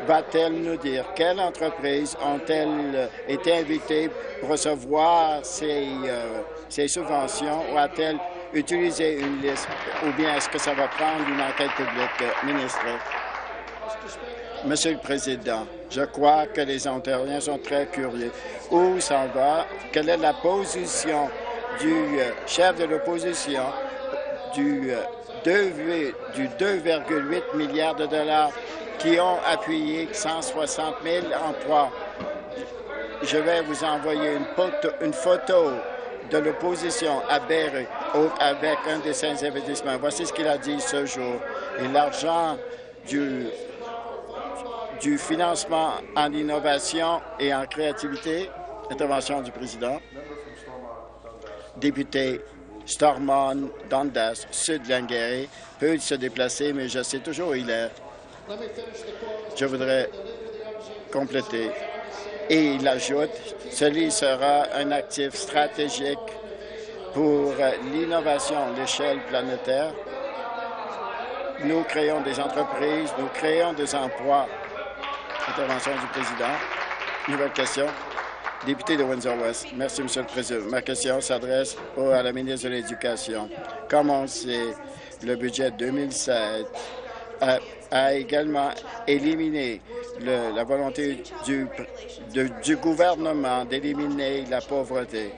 Va-t-elle nous dire quelles entreprises ont-elles été invitées pour recevoir ces, euh, ces subventions ou a-t-elle utilisé une liste ou bien est-ce que ça va prendre une enquête publique, ministre? Monsieur le Président, je crois que les Ontariens sont très curieux. Où s'en va? Quelle est la position du euh, chef de l'opposition du 2,8 euh, milliards de dollars qui ont appuyé 160 000 emplois? Je vais vous envoyer une photo, de l'opposition à Beyrouth avec un de ses investissements. Voici ce qu'il a dit ce jour. Et l'argent du financement en innovation et en créativité. Intervention du président. Député Stormont, Dundas, Sud Languerie, peut se déplacer, mais je sais toujours où il est. Je voudrais compléter. Et il ajoute, celui sera un actif stratégique pour l'innovation à l'échelle planétaire. Nous créons des entreprises, nous créons des emplois Intervention du président. Nouvelle question. Député de Windsor-West. Merci, Monsieur le Président. Ma question s'adresse à la ministre de l'Éducation. Comme on sait, le budget 2007 a, également éliminé la volonté du, du gouvernement d'éliminer la pauvreté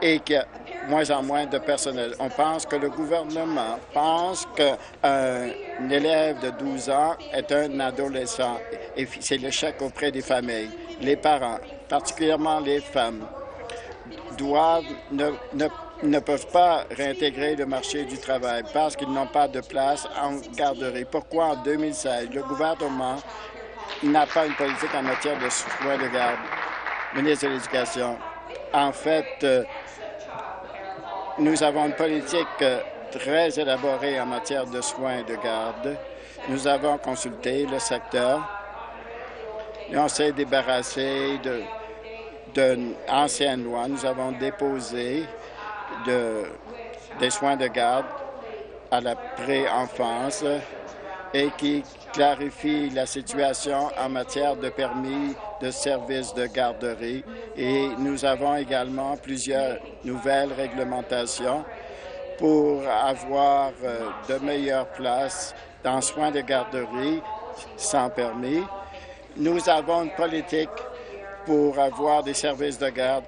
et qu'il y a moins en moins de personnel? On pense que le gouvernement pense qu'un élève de 12 ans est un adolescent et c'est l'échec auprès des familles. Les parents, particulièrement les femmes, ne, peuvent pas réintégrer le marché du travail parce qu'ils n'ont pas de place en garderie. Pourquoi en 2016, le gouvernement n'a pas une politique en matière de soins de garde? Ministre de l'Éducation. En fait, euh, nous avons une politique euh, très élaborée en matière de soins de garde. Nous avons consulté le secteur et on s'est débarrassé d'une ancienne loi. Nous avons déposé de, des soins de garde à la pré-enfance et qui clarifie la situation en matière de permis de services de garderie et nous avons également plusieurs nouvelles réglementations pour avoir euh, de meilleures places dans soins de garderie sans permis. Nous avons une politique pour avoir des services de garde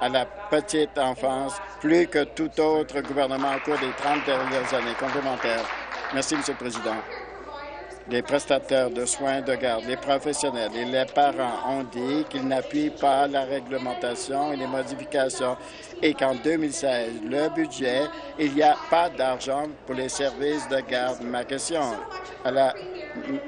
à la petite enfance plus que tout autre gouvernement au cours des 30 dernières années. Complémentaire. Merci, Monsieur le Président les prestataires de soins de garde, les professionnels et les parents ont dit qu'ils n'appuient pas la réglementation et les modifications et qu'en 2016, le budget, il n'y a pas d'argent pour les services de garde. Ma question à la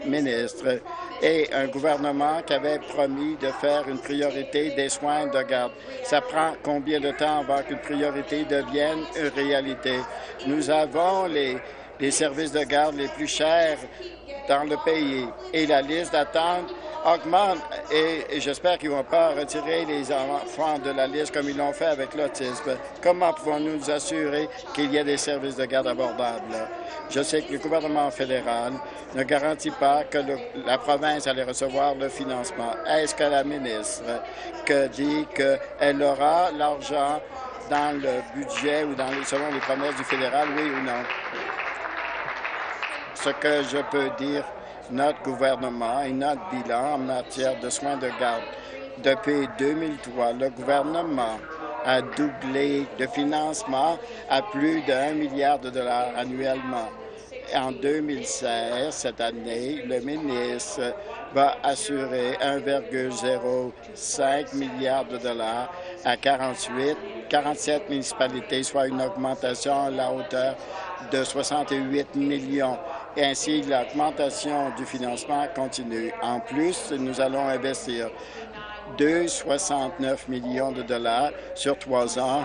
ministre est un gouvernement qui avait promis de faire une priorité des soins de garde. Ça prend combien de temps avant qu'une priorité devienne une réalité? Nous avons les les services de garde les plus chers dans le pays. Et la liste d'attente augmente et, j'espère qu'ils ne vont pas retirer les enfants de la liste comme ils l'ont fait avec l'autisme. Comment pouvons-nous nous assurer qu'il y ait des services de garde abordables? Je sais que le gouvernement fédéral ne garantit pas que la province allait recevoir le financement. Est-ce que la ministre que dit qu'elle aura l'argent dans le budget ou dans les, selon les promesses du fédéral, oui ou non? ce que je peux dire, notre gouvernement et notre bilan en matière de soins de garde. Depuis 2003, le gouvernement a doublé le financement à plus d'un milliard de dollars annuellement. En 2016, cette année, le ministre va assurer 1,05 milliard de dollars à 48, 47 municipalités, soit une augmentation à la hauteur de 68 millions ainsi l'augmentation du financement continue. En plus, nous allons investir 2,69 millions de dollars sur trois ans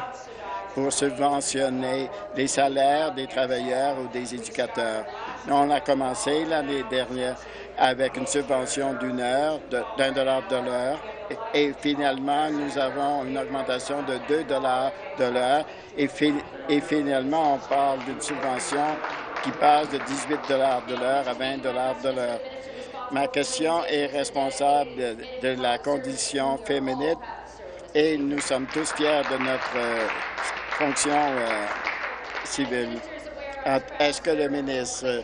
pour subventionner les salaires des travailleurs ou des éducateurs. On a commencé l'année dernière avec une subvention d'une heure, d'un dollar de l'heure, et finalement, nous avons une augmentation de 2 dollars de l'heure, et, et finalement, on parle d'une subvention qui passe de 18 dollars de l'heure à 20 dollars de l'heure. Ma question est responsable de, la condition féminine et nous sommes tous fiers de notre euh, fonction euh, civile. Est-ce que le ministre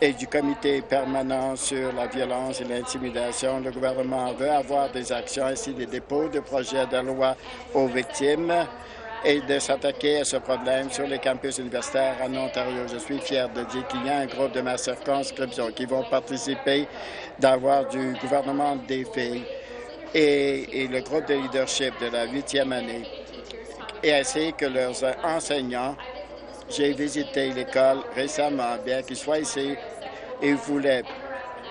et du comité permanent sur la violence et l'intimidation, le gouvernement veut avoir des actions ainsi des dépôts de projets de loi aux victimes? Et de s'attaquer à ce problème sur les campus universitaires en Ontario. Je suis fier de dire qu'il y a un groupe de ma circonscription qui vont participer d'avoir du gouvernement des filles et, et, le groupe de leadership de la huitième année, et ainsi que leurs enseignants. J'ai visité l'école récemment, bien qu'ils soient ici, et voulaient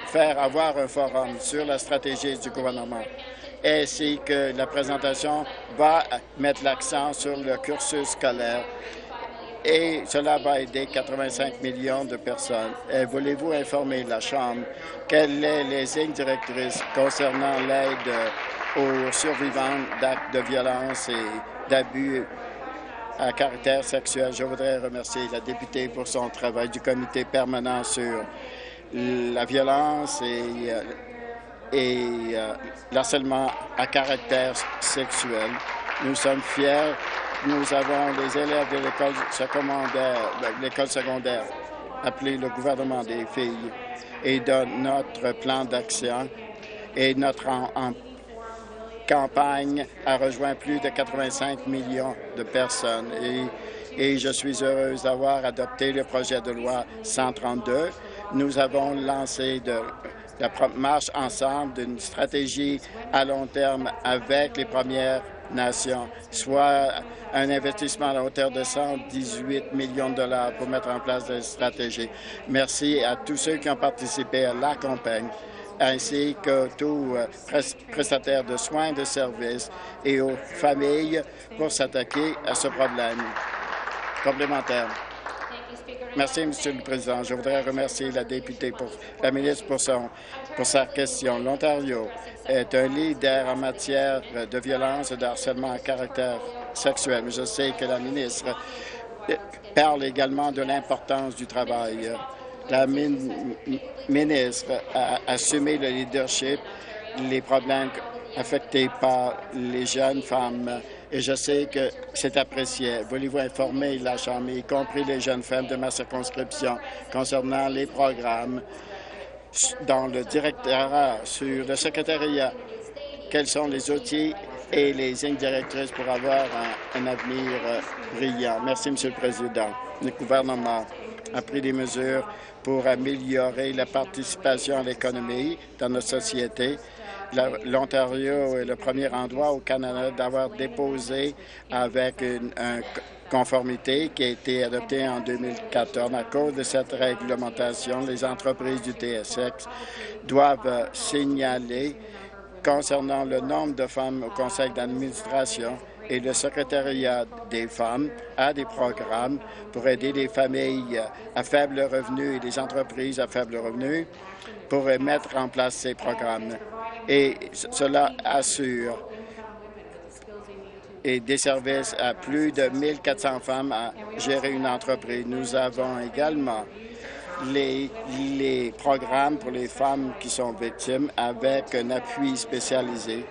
faire avoir un forum sur la stratégie du gouvernement ainsi que la présentation va mettre l'accent sur le cursus scolaire et cela va aider 85 millions de personnes. Voulez-vous informer la Chambre quelles sont les lignes directrices concernant l'aide aux survivants d'actes de violence et d'abus à caractère sexuel? Je voudrais remercier la députée pour son travail du comité permanent sur la violence et euh, et euh, l'harcèlement à caractère sexuel. Nous sommes fiers. Nous avons les élèves de l'école secondaire, l'école secondaire appelée le gouvernement des filles et dans notre plan d'action et notre campagne a rejoint plus de 85 millions de personnes et, et je suis heureuse d'avoir adopté le projet de loi 132. Nous avons lancé de la marche ensemble d'une stratégie à long terme avec les Premières Nations, soit un investissement à la hauteur de 118 millions de dollars pour mettre en place des stratégies. Merci à tous ceux qui ont participé à la campagne ainsi que tous euh, prestataires de soins de services et aux familles pour s'attaquer à ce problème complémentaire. Merci, Monsieur le Président. Je voudrais remercier la députée, pour, la ministre pour, sa question. L'Ontario est un leader en matière de violence et de harcèlement à caractère sexuel. Je sais que la ministre parle également de l'importance du travail. La ministre a assumé le leadership, les problèmes affectés par les jeunes femmes et je sais que c'est apprécié. Voulez-vous informer la Chambre, y compris les jeunes femmes de ma circonscription, concernant les programmes dans le directeur, sur le secrétariat? Quels sont les outils et les lignes directrices pour avoir un, avenir euh, brillant? Merci, Monsieur le Président. Le gouvernement a pris des mesures pour améliorer la participation à l'économie dans notre société l'Ontario est le premier endroit au Canada d'avoir déposé avec une, conformité qui a été adoptée en 2014. À cause de cette réglementation, les entreprises du TSX doivent signaler concernant le nombre de femmes au conseil d'administration et le secrétariat des femmes a des programmes pour aider les familles à faible revenu et les entreprises à faible revenu pour mettre en place ces programmes et cela assure et des services à plus de 1400 femmes à gérer une entreprise. Nous avons également les, programmes pour les femmes qui sont victimes avec un appui spécialisé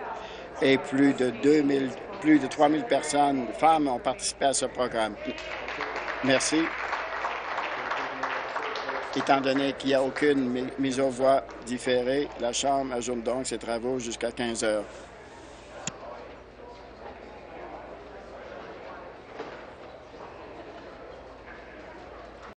et plus de 2000, plus de 3000 personnes, femmes, ont participé à ce programme. Merci. Étant donné qu'il n'y a aucune mise aux voix différée, la Chambre ajoute donc ses travaux jusqu'à 15 heures.